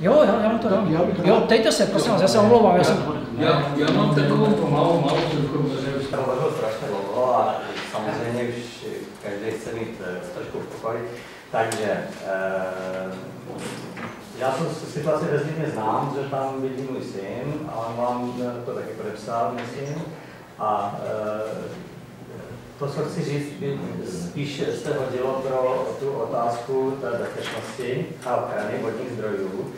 Jo, já, já vám to dám. Já bych rád- Jo, dejte se, prosím vás, já se omlouvám. Já jsem... Já, já mám takovou malou, malou trochu, Už to hovořil strašně dlouho a samozřejmě už každý chce mít eh, trošku v pokoji. Takže eh, já tu situaci ve Zlíně znám, že tam bydlí můj syn a on vám eh, to taky podepsal, myslím. A eh, to, co chci říct, by spíš se hodilo pro tu otázku té bezpečnosti a ochrany vodních zdrojů.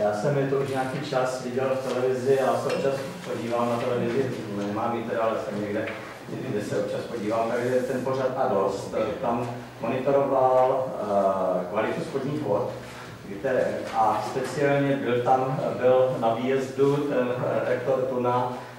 Já jsem je to už nějaký čas viděl v televizi, já se občas podívám na televizi, nemám ji teda, ale jsem někde, kde se občas podívám, takže ten pořad a dost, tam monitoroval uh, kvalitu spodních vod, a speciálně byl tam, byl na výjezdu ten eh, rektor Tuna eh,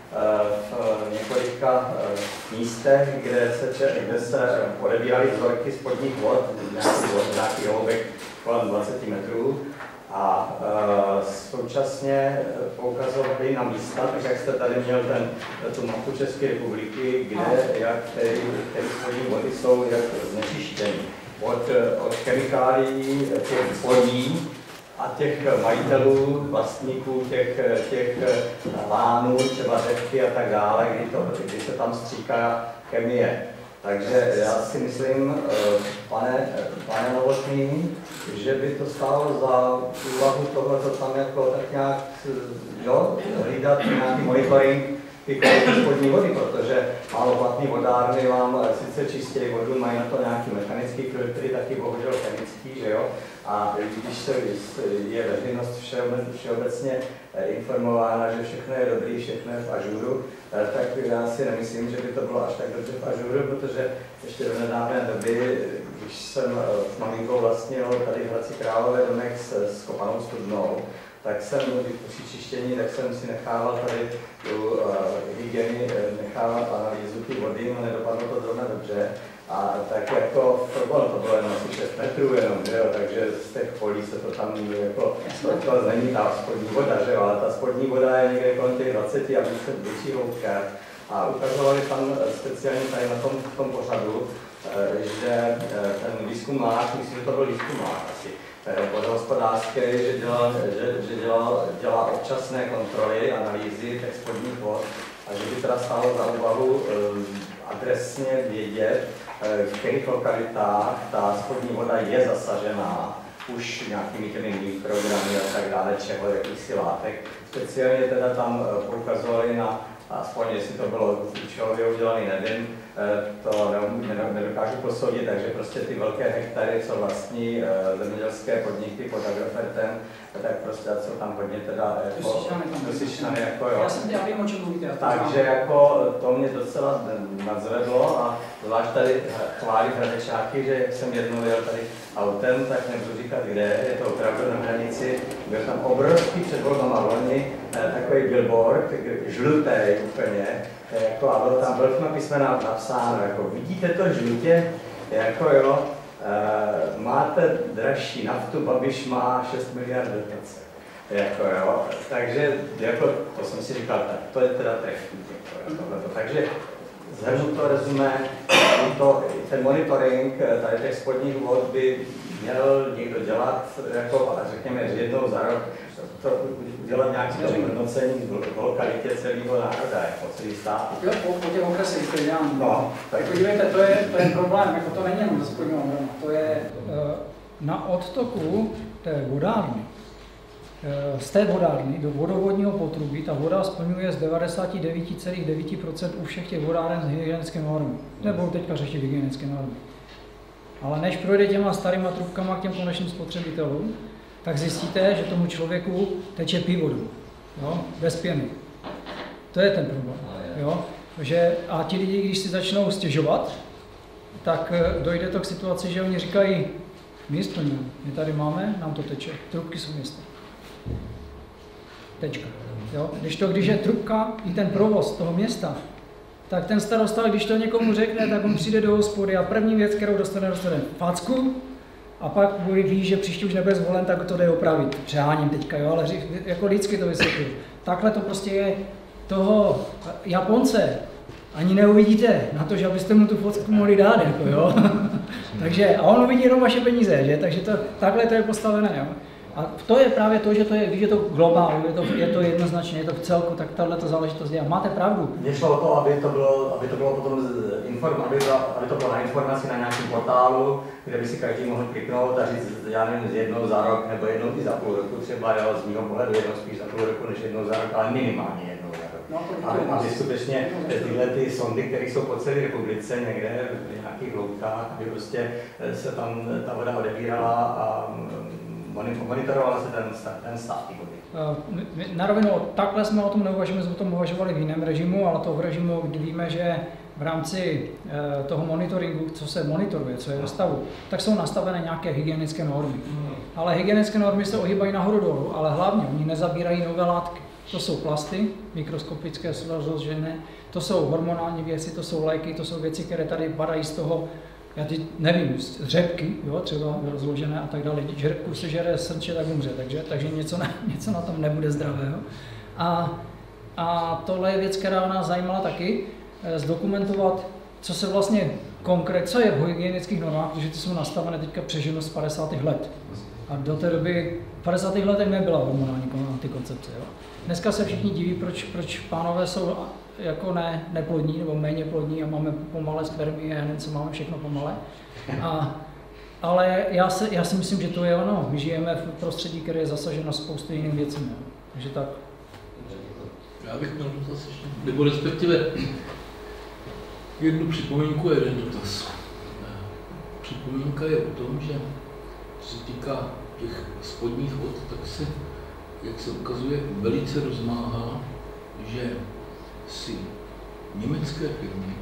v několika eh, místech, kde se, kde se odebíraly vzorky spodních vod, nějaký, vod, nějaký hloubek kolem 20 metrů a e, současně poukazovali na místa, tak jak jste tady měl ten, tu mapu České republiky, kde, jak, které, které spodní vody jsou jak znečištěny. Od, od chemikálií těch polí a těch majitelů, vlastníků těch, těch lánů, třeba řepky a tak dále, kdy, to, kdy se tam stříká chemie. Takže já si myslím, eh, pane, pane Novotný, že by to stálo za úvahu tohle, co tam jako tak nějak, jo, hlídat nějaký monitoring ty spodní vody, protože maloplatný vodárny vám sice čistějí vodu, mají na to nějaký mechanický filtry, taky bohužel chemický, že jo, a když se je veřejnost všeobec- všeobecně eh, informována, že všechno je dobrý, všechno je v ažuru, eh, tak já si nemyslím, že by to bylo až tak dobře v ažuru, protože ještě do nedávné doby, když jsem eh, s maminkou vlastnil tady v Hradci Králové domek s, s kopanou studnou, tak jsem při čištění, tak jsem si nechával tady u uh, hygieny nechávat analýzu ty vody, no nedopadlo to zrovna dobře. A tak jako to bylo, to bylo jenom asi 6 metrů jenom, že jo, takže z těch polí se to tam jako, to, to není ta spodní voda, že jo, ale ta spodní voda je někde kolem těch 20 a více větší hloubka. A ukazovali tam eh, speciálně tady na tom, v tom pořadu, eh, že eh, ten výzkumák, myslím, že to byl výzkumák asi, vodohospodářský, že, dělal, že, že dělal, dělá občasné kontroly, analýzy těch spodních vod a že by teda stálo za úvahu adresně vědět, v kterých lokalitách ta spodní voda je zasažená už nějakými těmi mikrogramy a tak dále, čeho, jakýchsi látek. Speciálně teda tam poukazovali na, aspoň jestli to bylo účelově udělané, nevím, eh, to nedokážu posoudit, takže prostě ty velké hektary, co vlastní eh, zemědělské podniky pod Agrofertem, tak prostě jsou tam hodně teda jako, Dusičnany, jako jo. Já jsem, já vím, o čem mluvíte. Takže jako to mě docela nadzvedlo a zvlášť tady chválí hradečáky, že jak jsem jednou jel tady autem, tak nebudu říkat kde, je to opravdu na hranici, byl tam obrovský před volbama loni, eh, takový billboard, žlutý úplně, jako, a bylo tam velkým písmena napsáno, jako vidíte to žlutě, jako jo, Uh, máte dražší naftu, Babiš má 6 miliard dotace. Jako jo, takže jako, to jsem si říkal, tak to je teda trefný. Jako, jako, takže zhrnu to rezumé, to, ten monitoring eh, tady těch spodních vod by měl někdo dělat, jako, řekněme, jednou za rok, to udělat nějaké to hodnocení v lokalitě celého národa, jako celý stát. Jo, po, po těch okresech to dělám. No, tak. Podívejte, to je, to je problém, jako to není jenom ze to je uh, na odtoku té vodárny, z té vodárny do vodovodního potrubí, ta voda splňuje z 99,9% u všech těch vodáren z hygienické normy. Nebo teďka řešit hygienické normy. Ale než projde těma starýma trubkama k těm konečným spotřebitelům, tak zjistíte, že tomu člověku teče pivo jo, bez pěny. To je ten problém. Jo? Že, a ti lidi, když si začnou stěžovat, tak eh, dojde to k situaci, že oni říkají, my splňujeme, my tady máme, nám to teče, trubky jsou města. Tečka. Jo? Když to, když je trubka i ten provoz toho města, tak ten starosta, když to někomu řekne, tak on přijde do hospody a první věc, kterou dostane, dostane facku a pak ví, že příště už nebude zvolen, tak to jde opravit. Přeháním teďka, jo, ale jako lidsky to vysvětlím. Takhle to prostě je toho Japonce, ani neuvidíte na to, že abyste mu tu fotku mohli dát, jako jo. <laughs> Takže, a on uvidí jenom vaše peníze, že? Takže to, takhle to je postavené, jo. A to je právě to, že to je, když je to globál, je to, je to jednoznačně, je to v celku, tak tahle to záležitost je. Máte pravdu. Mně šlo o to, aby to bylo, aby to bylo potom inform, aby, to, aby to bylo na informaci na nějakém portálu, kde by si každý mohl kliknout a říct, já nevím, jednou za rok nebo jednou i za půl roku, třeba jo, z mého pohledu jednou spíš za půl roku než jednou za rok, ale minimálně jednou za rok. No, a, aby skutečně tyhle ty sondy, které jsou po celé republice někde v nějakých hloubkách, aby prostě se tam ta voda odebírala a monitorovala se ten, ten stav. Eh, na rovinu, takhle jsme o tom neuvažovali, jsme o tom uvažovali v jiném režimu, ale to v režimu, kdy víme, že v rámci eh, toho monitoringu, co se monitoruje, co je ve stavu, tak jsou nastavené nějaké hygienické normy. Ale hygienické normy se ohýbají nahoru dolů, ale hlavně oni nezabírají nové látky. To jsou plasty, mikroskopické rozložené, to jsou hormonální věci, to jsou léky, to jsou věci, které tady padají z toho já teď nevím, řepky, jo, třeba rozložené a tak dále, když řepku se žere srče, tak umře, takže, takže něco, na, <laughs> něco na tom nebude zdravého. A, a tohle je věc, která nás zajímala taky, eh, zdokumentovat, co se vlastně konkrétně, co je v hygienických normách, protože ty jsou nastavené teďka přeženo z 50. let. A do té doby, v 50. letech nebyla hormonální antikoncepce. Jo. Dneska se všichni diví, proč, proč pánové jsou jako ne, neplodní nebo méně plodní a máme pomalé spermie a co máme všechno pomalé. A, ale já, se, já si myslím, že to je ono. My žijeme v prostředí, které je zasaženo spousty jiným věcmi. Takže tak. Já bych měl dotaz ještě, nebo respektive jednu připomínku a jeden dotaz. Připomínka je o tom, že co se týká těch spodních vod, tak se, jak se ukazuje, velice rozmáhá, že si německé firmy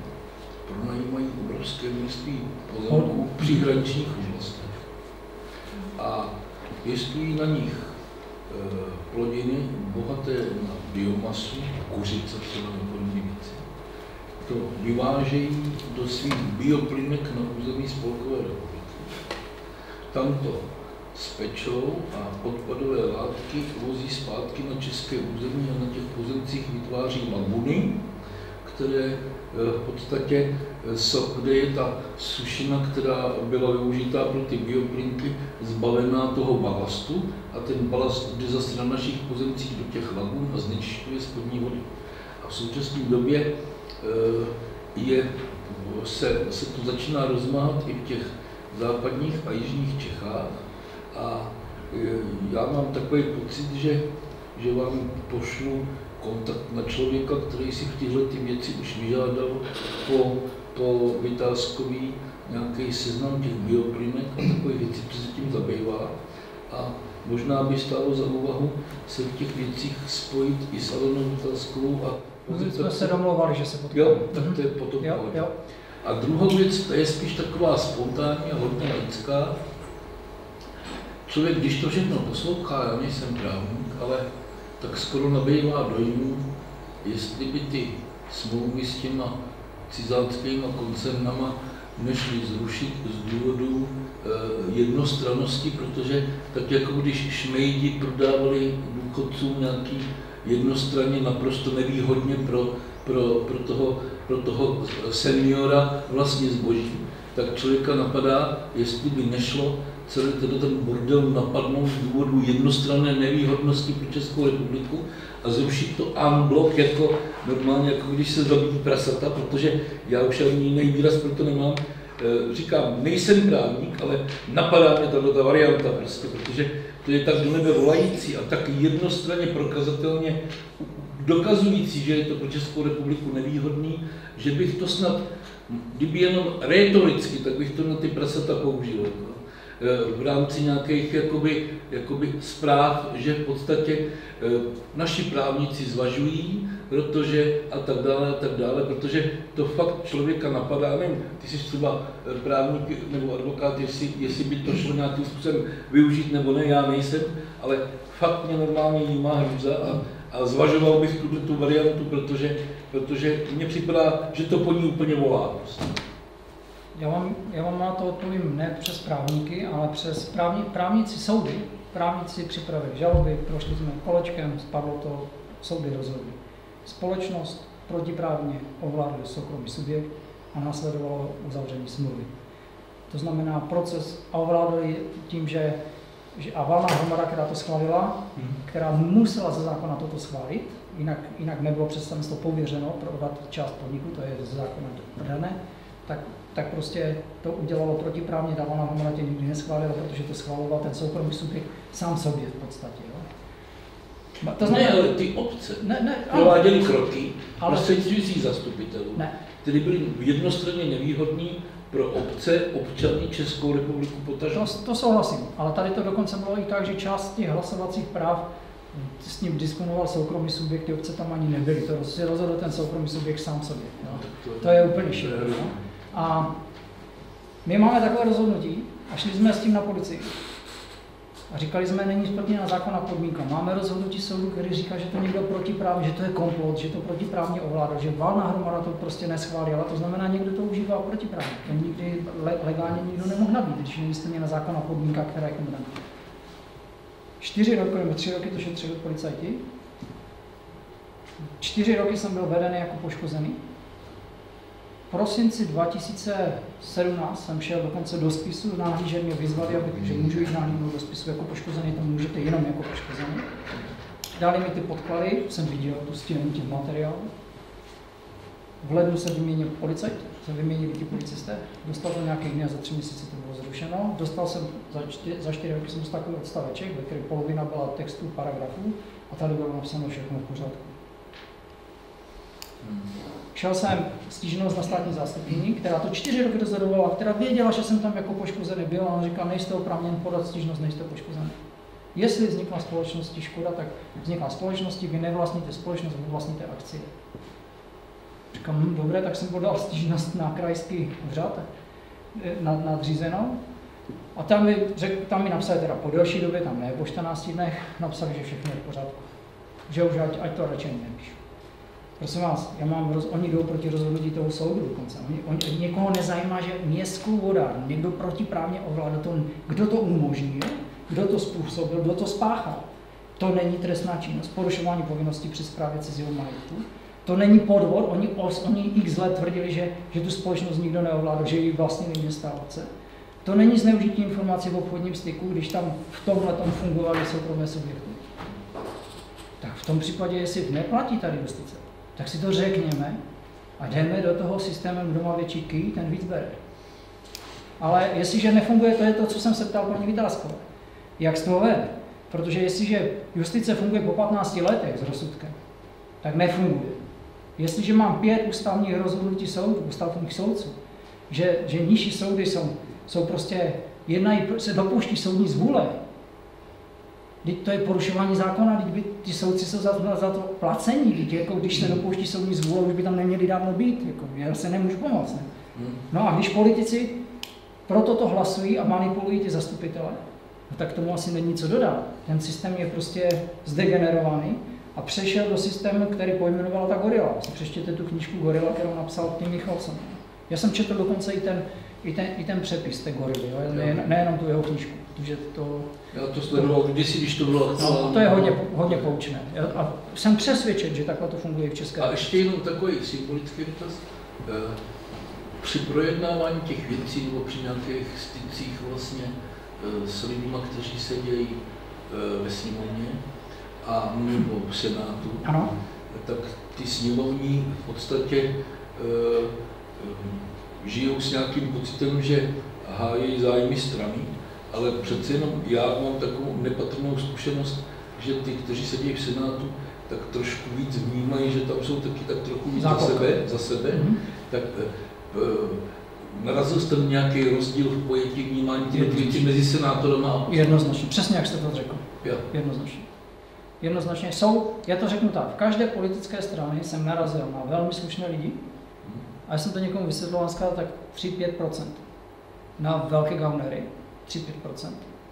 pronajímají obrovské množství pozemků v příhraničních oblastech a pěstují na nich e, plodiny bohaté na biomasu, kuřice třeba nebo podobné věci. To vyvážejí do svých bioplynek na území Spolkové republiky. Tam to spečou a odpadové látky vozí zpátky na české území a na těch pozemcích vytváří laguny, které eh, v podstatě eh, kde je ta sušina, která byla využitá pro ty bioplinky, zbavená toho balastu a ten balast jde zase na našich pozemcích do těch lagun a znečišťuje spodní vody. A v současné době eh, je, se, se to začíná rozmáhat i v těch západních a jižních Čechách, a e, já mám takový pocit, že, že vám pošlu kontakt na člověka, který si v tyhle ty věci už vyžádal po, po vytázkový nějaký seznam těch bioplynek a takové věci, co se tím zabývá. A možná by stálo za úvahu se v těch věcích spojit i s Alenou Vytázkovou a My jsme se domlouvali, že se potkáme. Jo, tak to je potom Jo, jo. A druhou věc, to je spíš taková spontánní a hodně lidská. Člověk, když to všechno poslouchá, já nejsem právník, ale tak skoro nabývá dojmu, jestli by ty smlouvy s těma cizánskýma koncernama nešli zrušit z důvodu eh, jednostrannosti, protože tak jako když šmejdi prodávali důchodcům nějaký jednostranně naprosto nevýhodně pro, pro, pro, toho, pro toho seniora vlastně zboží, tak člověka napadá, jestli by nešlo celý tenhle ten bordel napadnout z důvodu jednostranné nevýhodnosti pro Českou republiku a zrušit to en bloc jako normálně, jako když se zabíjí prasata, protože já už ani jiný výraz pro to nemám. Eh, Říkám, nejsem právník, ale napadá mě tato ta varianta prostě, protože to je tak do nebe volající a tak jednostranně prokazatelně dokazující, že je to pro Českou republiku nevýhodný, že bych to snad, kdyby jenom rétoricky, tak bych to na ty prasata použil. jako. Eh, v rámci nějakých jakoby, jakoby zpráv, že v podstatě eh, naši právníci zvažují, protože a tak dále a tak dále, protože to fakt člověka napadá, nevím, ty jsi třeba eh, právník nebo advokát, jestli, jestli by to šlo nějakým způsobem využít nebo ne, já nejsem, ale fakt mě normálně jímá hrůza a, a zvažoval bych tuto tu variantu, protože, protože mně připadá, že to po ní úplně volá. Prostě. Já vám, já vám na to odpovím ne přes právníky, ale přes právní, právníci soudy. Právníci připravili žaloby, prošli jsme kolečkem, spadlo to, soudy rozhodly. Společnost protiprávně ovládli soukromý subjekt a následovalo uzavření smlouvy. To znamená proces a ovládli tím, že, že a valná hromada, která to schválila, která musela ze zákona toto schválit, jinak, jinak nebylo představenstvo pověřeno prodat část podniku, to je ze zákona dané, tak, tak prostě to udělalo protiprávně, dávala hromada tě nikdy neschválila, protože to schvaloval ten soukromý subjekt sám sobě v podstatě. Jo. To ne, znamená, ale ty obce ne, ne, prováděly kroky Ale- prostřednictvím zastupitelů, ne, které byly jednostranně nevýhodný pro obce, občany Českou republiku potažmo. to, to souhlasím, ale tady to dokonce bylo i tak, že část těch hlasovacích práv s ním disponoval soukromý subjekt, ty obce tam ani nebyly, to si rozhodl ten soukromý subjekt sám sobě. Jo. To je úplně šílené. A my máme takové rozhodnutí a šli jsme s tím na policii. A říkali jsme, není splněna zákona podmínka. Máme rozhodnutí soudu, který říká, že to někdo protiprávně, že to je komplot, že to protiprávně ovládá, že valná hromada to prostě neschválila. To znamená, někdo to užívá protiprávně. To nikdy le- legálně nikdo nemohl nabít, když není splněna zákona podmínka, která je kompetentní. Čtyři roky nebo tři roky to šetřili policajti. Čtyři roky jsem byl veden jako poškozený. Prosinci 2017 jsem šel dokonce do spisu, nahlíže mě vyzvali, aby, že můžu jít nahlídnout do spisu jako poškozený, tam můžete jenom jako poškozený. Dali mi ty podklady, jsem viděl tu stínu těch materiálů. V lednu se vyměnil policajt, se vyměnili ti policisté, dostal to nějaký dny a za tři měsíce to bylo zrušeno. Dostal jsem za, čty, za čtyři roky jsem dostal takový odstaveček, ve kterém polovina byla textů, paragrafů a tady bylo napsáno všechno v pořádku. Šel jsem stížnost na státní zástupkyni, která to čtyři roky rozhodovala, která věděla, že jsem tam jako poškozený byl, a ona říkala, nejste oprávněn podat stížnost, nejste poškozený. Jestli vznikla společnosti škoda, tak vznikla společnosti, vy nevlastníte společnost, vy vlastníte akcie. Říkám, hm, dobré, tak jsem podal stížnost na krajský úřad, eh, nad, nadřízenou. A tam mi, řek, tam mi napsali teda po delší době, tam ne po 14 dnech, napsali, že všechno je v pořádku. Že už ať, ať to radši nepíšu. Prosím vás, já mám, roz, oni jdou proti rozhodnutí toho soudu dokonce. Oni, oni, někoho nezajímá, že městskou vodárnu někdo protiprávně ovládá to, kdo to umožnil, kdo to způsobil, kdo to spáchal. To není trestná činnost, porušování povinností při správě cizího majetku. To není podvod, oni, os, oni x let tvrdili, že, že tu společnost nikdo neovládá, že ji vlastně a obce. To není zneužití informací v obchodním styku, když tam v tomhle tom fungovaly soukromé subjekty. Tak v tom případě, jestli neplatí tady justice, tak si to řekněme a jdeme do toho systémem, kdo má větší ký, ten víc bere. Ale jestliže nefunguje, to je to, co jsem se ptal paní Vytázkové. Jak z toho ven? Protože jestliže justice funguje po 15 letech s rozsudkem, tak nefunguje. Jestliže mám pět ústavních rozhodnutí soudů, ústavních soudců, že, že nižší soudy jsou, jsou prostě, jednají, se dopouští soudní zvůle, Teď to je porušování zákona, teď by ty soudci jsou za, za to placení, teď jako když se dopouští soudní zvůle, už by tam neměli dávno být, jako, já se nemůžu pomoct. Ne? No a když politici proto to hlasují a manipulují ty zastupitele, no tak tomu asi není co dodat. Ten systém je prostě zdegenerovaný a přešel do systému, který pojmenovala ta gorila. Si přečtěte tu knížku Gorila, kterou napsal Tim Michalson. Já jsem četl dokonce i ten, i ten, i ten přepis té gorily, jo? Ne, nejenom tu jeho knížku, protože to... Já to sledoval kdysi, když to bylo... No, to je hodně, hodně poučné. A jsem přesvědčen, že takhle to funguje v České A ještě jenom takový symbolický dotaz. Eh, při projednávání těch věcí nebo při nějakých stycích vlastně eh, s lidmi, kteří sedějí eh, ve sněmovně a nebo v Senátu, ano. tak ty sněmovní v podstatě žijou s nějakým pocitem, že hájí zájmy strany, ale přece jenom já mám takovou nepatrnou zkušenost, že ty, kteří sedí v Senátu, tak trošku víc vnímají, že tam jsou taky tak trochu víc za sebe, za sebe, mm-hmm. tak e, narazil jste nějaký rozdíl v pojetí vnímání těch mezi senátorem a Jednoznačně, přesně jak jste to řekl. Jo. Jednoznačně. Jednoznačně jsou, já to řeknu tak, v každé politické straně jsem narazil na velmi slušné lidi, a já jsem to někomu vysvětloval, tak 3-5%. Na velké gaunery 3-5%.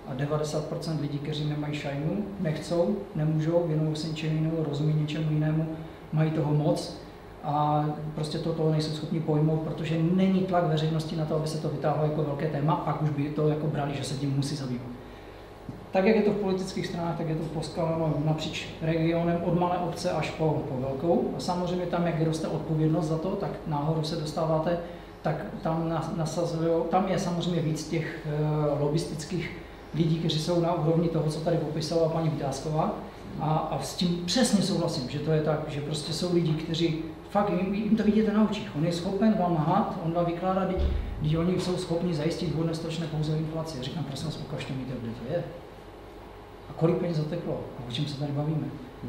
A 90% lidí, kteří nemají šajnu, nechcou, nemůžou, věnují se něčemu jinému, rozumí něčemu jinému, mají toho moc a prostě to toho nejsou schopni pojmout, protože není tlak veřejnosti na to, aby se to vytáhlo jako velké téma, pak už by to jako brali, že se tím musí zabývat. Tak, jak je to v politických stranách, tak je to poskaleno napříč regionem od malé obce až po, po velkou. A samozřejmě tam, jak vyroste odpovědnost za to, tak náhodou se dostáváte, tak tam, nasazují, tam je samozřejmě víc těch uh, lobistických lidí, kteří jsou na úrovni toho, co tady popisovala paní Vydásková. A, a s tím přesně souhlasím, že to je tak, že prostě jsou lidi, kteří fakt, jim, jim to vidíte na očích. On je schopen vám lhát, on vám vykládá, když oni jsou schopni zajistit vhodné stočné pouze inflaci. Říkám, prosím vás, ukažte mi to, kde to je kolik peněz zateklo a o čem se tady bavíme.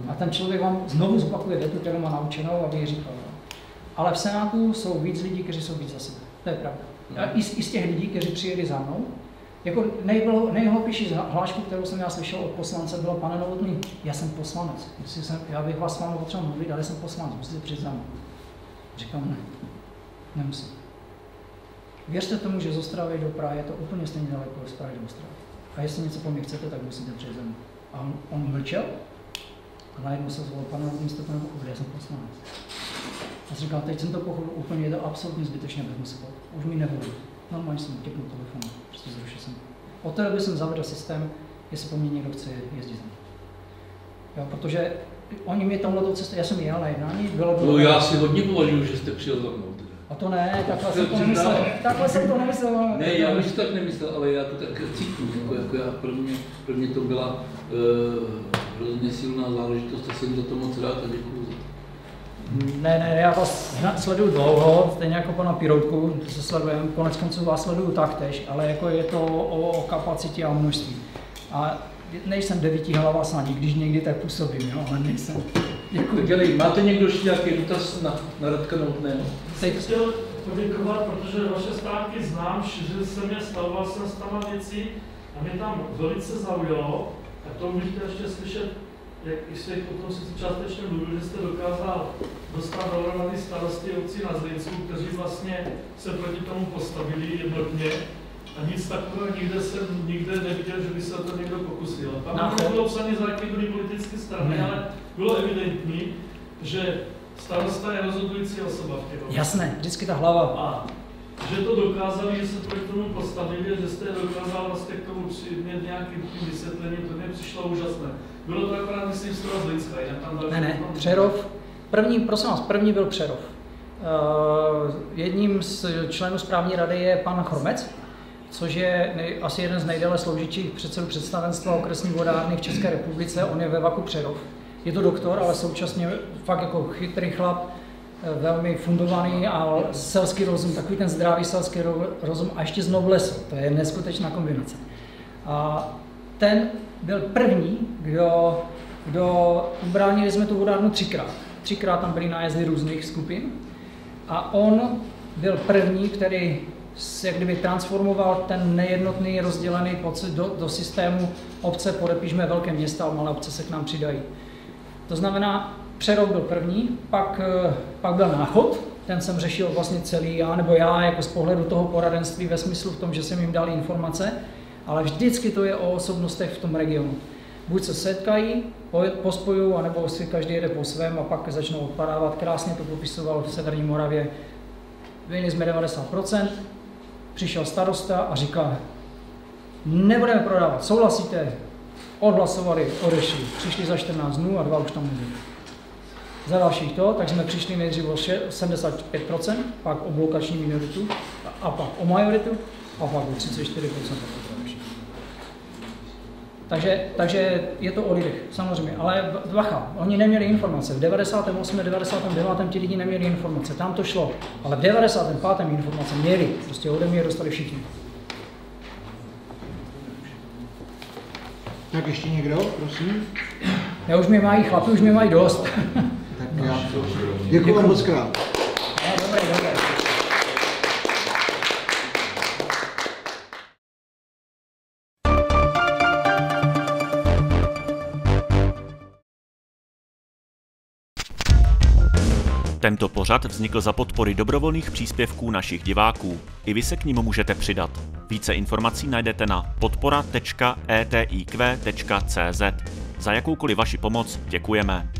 A ten člověk vám znovu zopakuje větu, kterou má naučenou a vy říkal. Ale v Senátu jsou víc lidí, kteří jsou víc za sebe. To je pravda. A i, z, i z těch lidí, kteří přijeli za mnou, jako nejhlopější hlášku, kterou jsem já slyšel od poslance, bylo, pane Novotný, já jsem poslanec. Jsem, já bych vás s vámi potřeboval mluvit, ale jsem poslanec, musíte přijít za mnou. Říkám, ne, nemusím. Věřte tomu, že z Ostravy do Prahy je to úplně stejně daleko z Prahy do Ostravy a jestli něco po mně chcete, tak musíte přes zem. A on, on mlčel a najednou se zvolil, pane, vy jste to nepochopil, já jsem poslanec. A říkal, teď jsem to pochopil úplně, je to absolutně zbytečně, vezmu se Už mi nevolí. Normálně jsem těknul telefon, prostě zrušil jsem. Od té doby jsem zavedl systém, jestli po mně někdo chce jezdit za Jo, protože oni mě tomhle cestou, já jsem jel na jednání, bylo... No, já si hodně považuji, že jste přijel za mnou. A to ne, takhle jsem to nemyslel. Takhle jsem to nemyslel. Ne, já bych tak nemyslel, ale já to tak cítím. Jako, jako já, pro, mě, pro mě to byla uh, hrozně silná záležitost a jsem za to moc rád a děkuji za ne, ne, já vás sleduju dlouho, stejně jako pana Piroutku, to se sledujeme, konec konců vás sleduju taktéž, ale jako je to o, o kapacitě a množství. A nejsem devítí hlava snad, když někdy tak působím, jo, ale nejsem. Děkuji. Dělej, máte někdo ještě nějaký dotaz na, na Radka Novotného? Teď chtěl poděkovat, protože vaše stránky znám, že jsem je stavoval jsem s tam věcí a mě tam velice zaujalo, a to můžete ještě slyšet, jak jste potom si částečně mluvil, že jste dokázal dostat dohromady starosti obcí na Zlinsku, kteří vlastně se proti tomu postavili jednotně a nic takového nikde jsem nikde neviděl, že by se to někdo pokusil. Tam no, nebylo psané, za jaké byly politické strany, ne. ale bylo evidentní, že starosta je rozhodující osoba v těch Jasné, vždycky ta hlava. A že to dokázali, že se proti tomu postavili, že jste dokázal vlastně k tomu přijít nějakým tím vysvětlením, to mě přišlo úžasné. Bylo to akorát, myslím, z toho Zlinska, tam další. Ne, ne, Přerov. První, prosím vás, první byl Přerov. Uh, jedním z členů správní rady je pan Chromec, což je nej, asi jeden z nejdéle sloužících předsedů představenstva okresní vodárny v České republice. On je ve Vaku Přerov. Je to doktor, ale současně fakt jako chytrý chlap, eh, velmi fundovaný a selský rozum, takový ten zdravý selský rozum a ještě z noblesu. To je neskutečná kombinace. A ten byl první, kdo, kdo ubránili jsme tu vodárnu třikrát. třikrát tam byly nájezdy různých skupin a on byl první, který se jak kdyby transformoval ten nejednotný rozdělený pocit do, do systému obce podepišme velké města a malé obce se k nám přidají. To znamená, Přerov byl první, pak, eh, pak byl náchod, ten jsem řešil vlastně celý já, nebo já jako z pohledu toho poradenství ve smyslu v tom, že jsem jim dal informace, ale vždycky to je o osobnostech v tom regionu. Buď se setkají, pospojují, anebo si každý jede po svém a pak začnou odpadávat. Krásně to popisoval v Severní Moravě. Vyjeli jsme 90%, přišel starosta a říká, nebudeme prodávat, souhlasíte? Odhlasovali, odešli. Přišli za 14 dnů a dva už tam byli. Za dalších to, tak jsme přišli nejdřív o 75%, pak o blokační minoritu a pak o majoritu a pak o 34%. Takže, takže je to o lidech, samozřejmě. Ale bacha, oni neměli informace. V 98. 99. ti lidi neměli informace, tam to šlo. Ale v 95. informace měli, prostě ode mě dostali všichni. Tak ještě někdo, prosím? Já už mě mají, chlapi už mě mají dost. Tak já. Děkuji vám moc krát. dobré, dobré. Tento pořad vznikl za podpory dobrovolných příspěvků našich diváků. I vy se k ním můžete přidat. Více informací najdete na podpora.etiq.cz. Za jakoukoliv vaši pomoc děkujeme.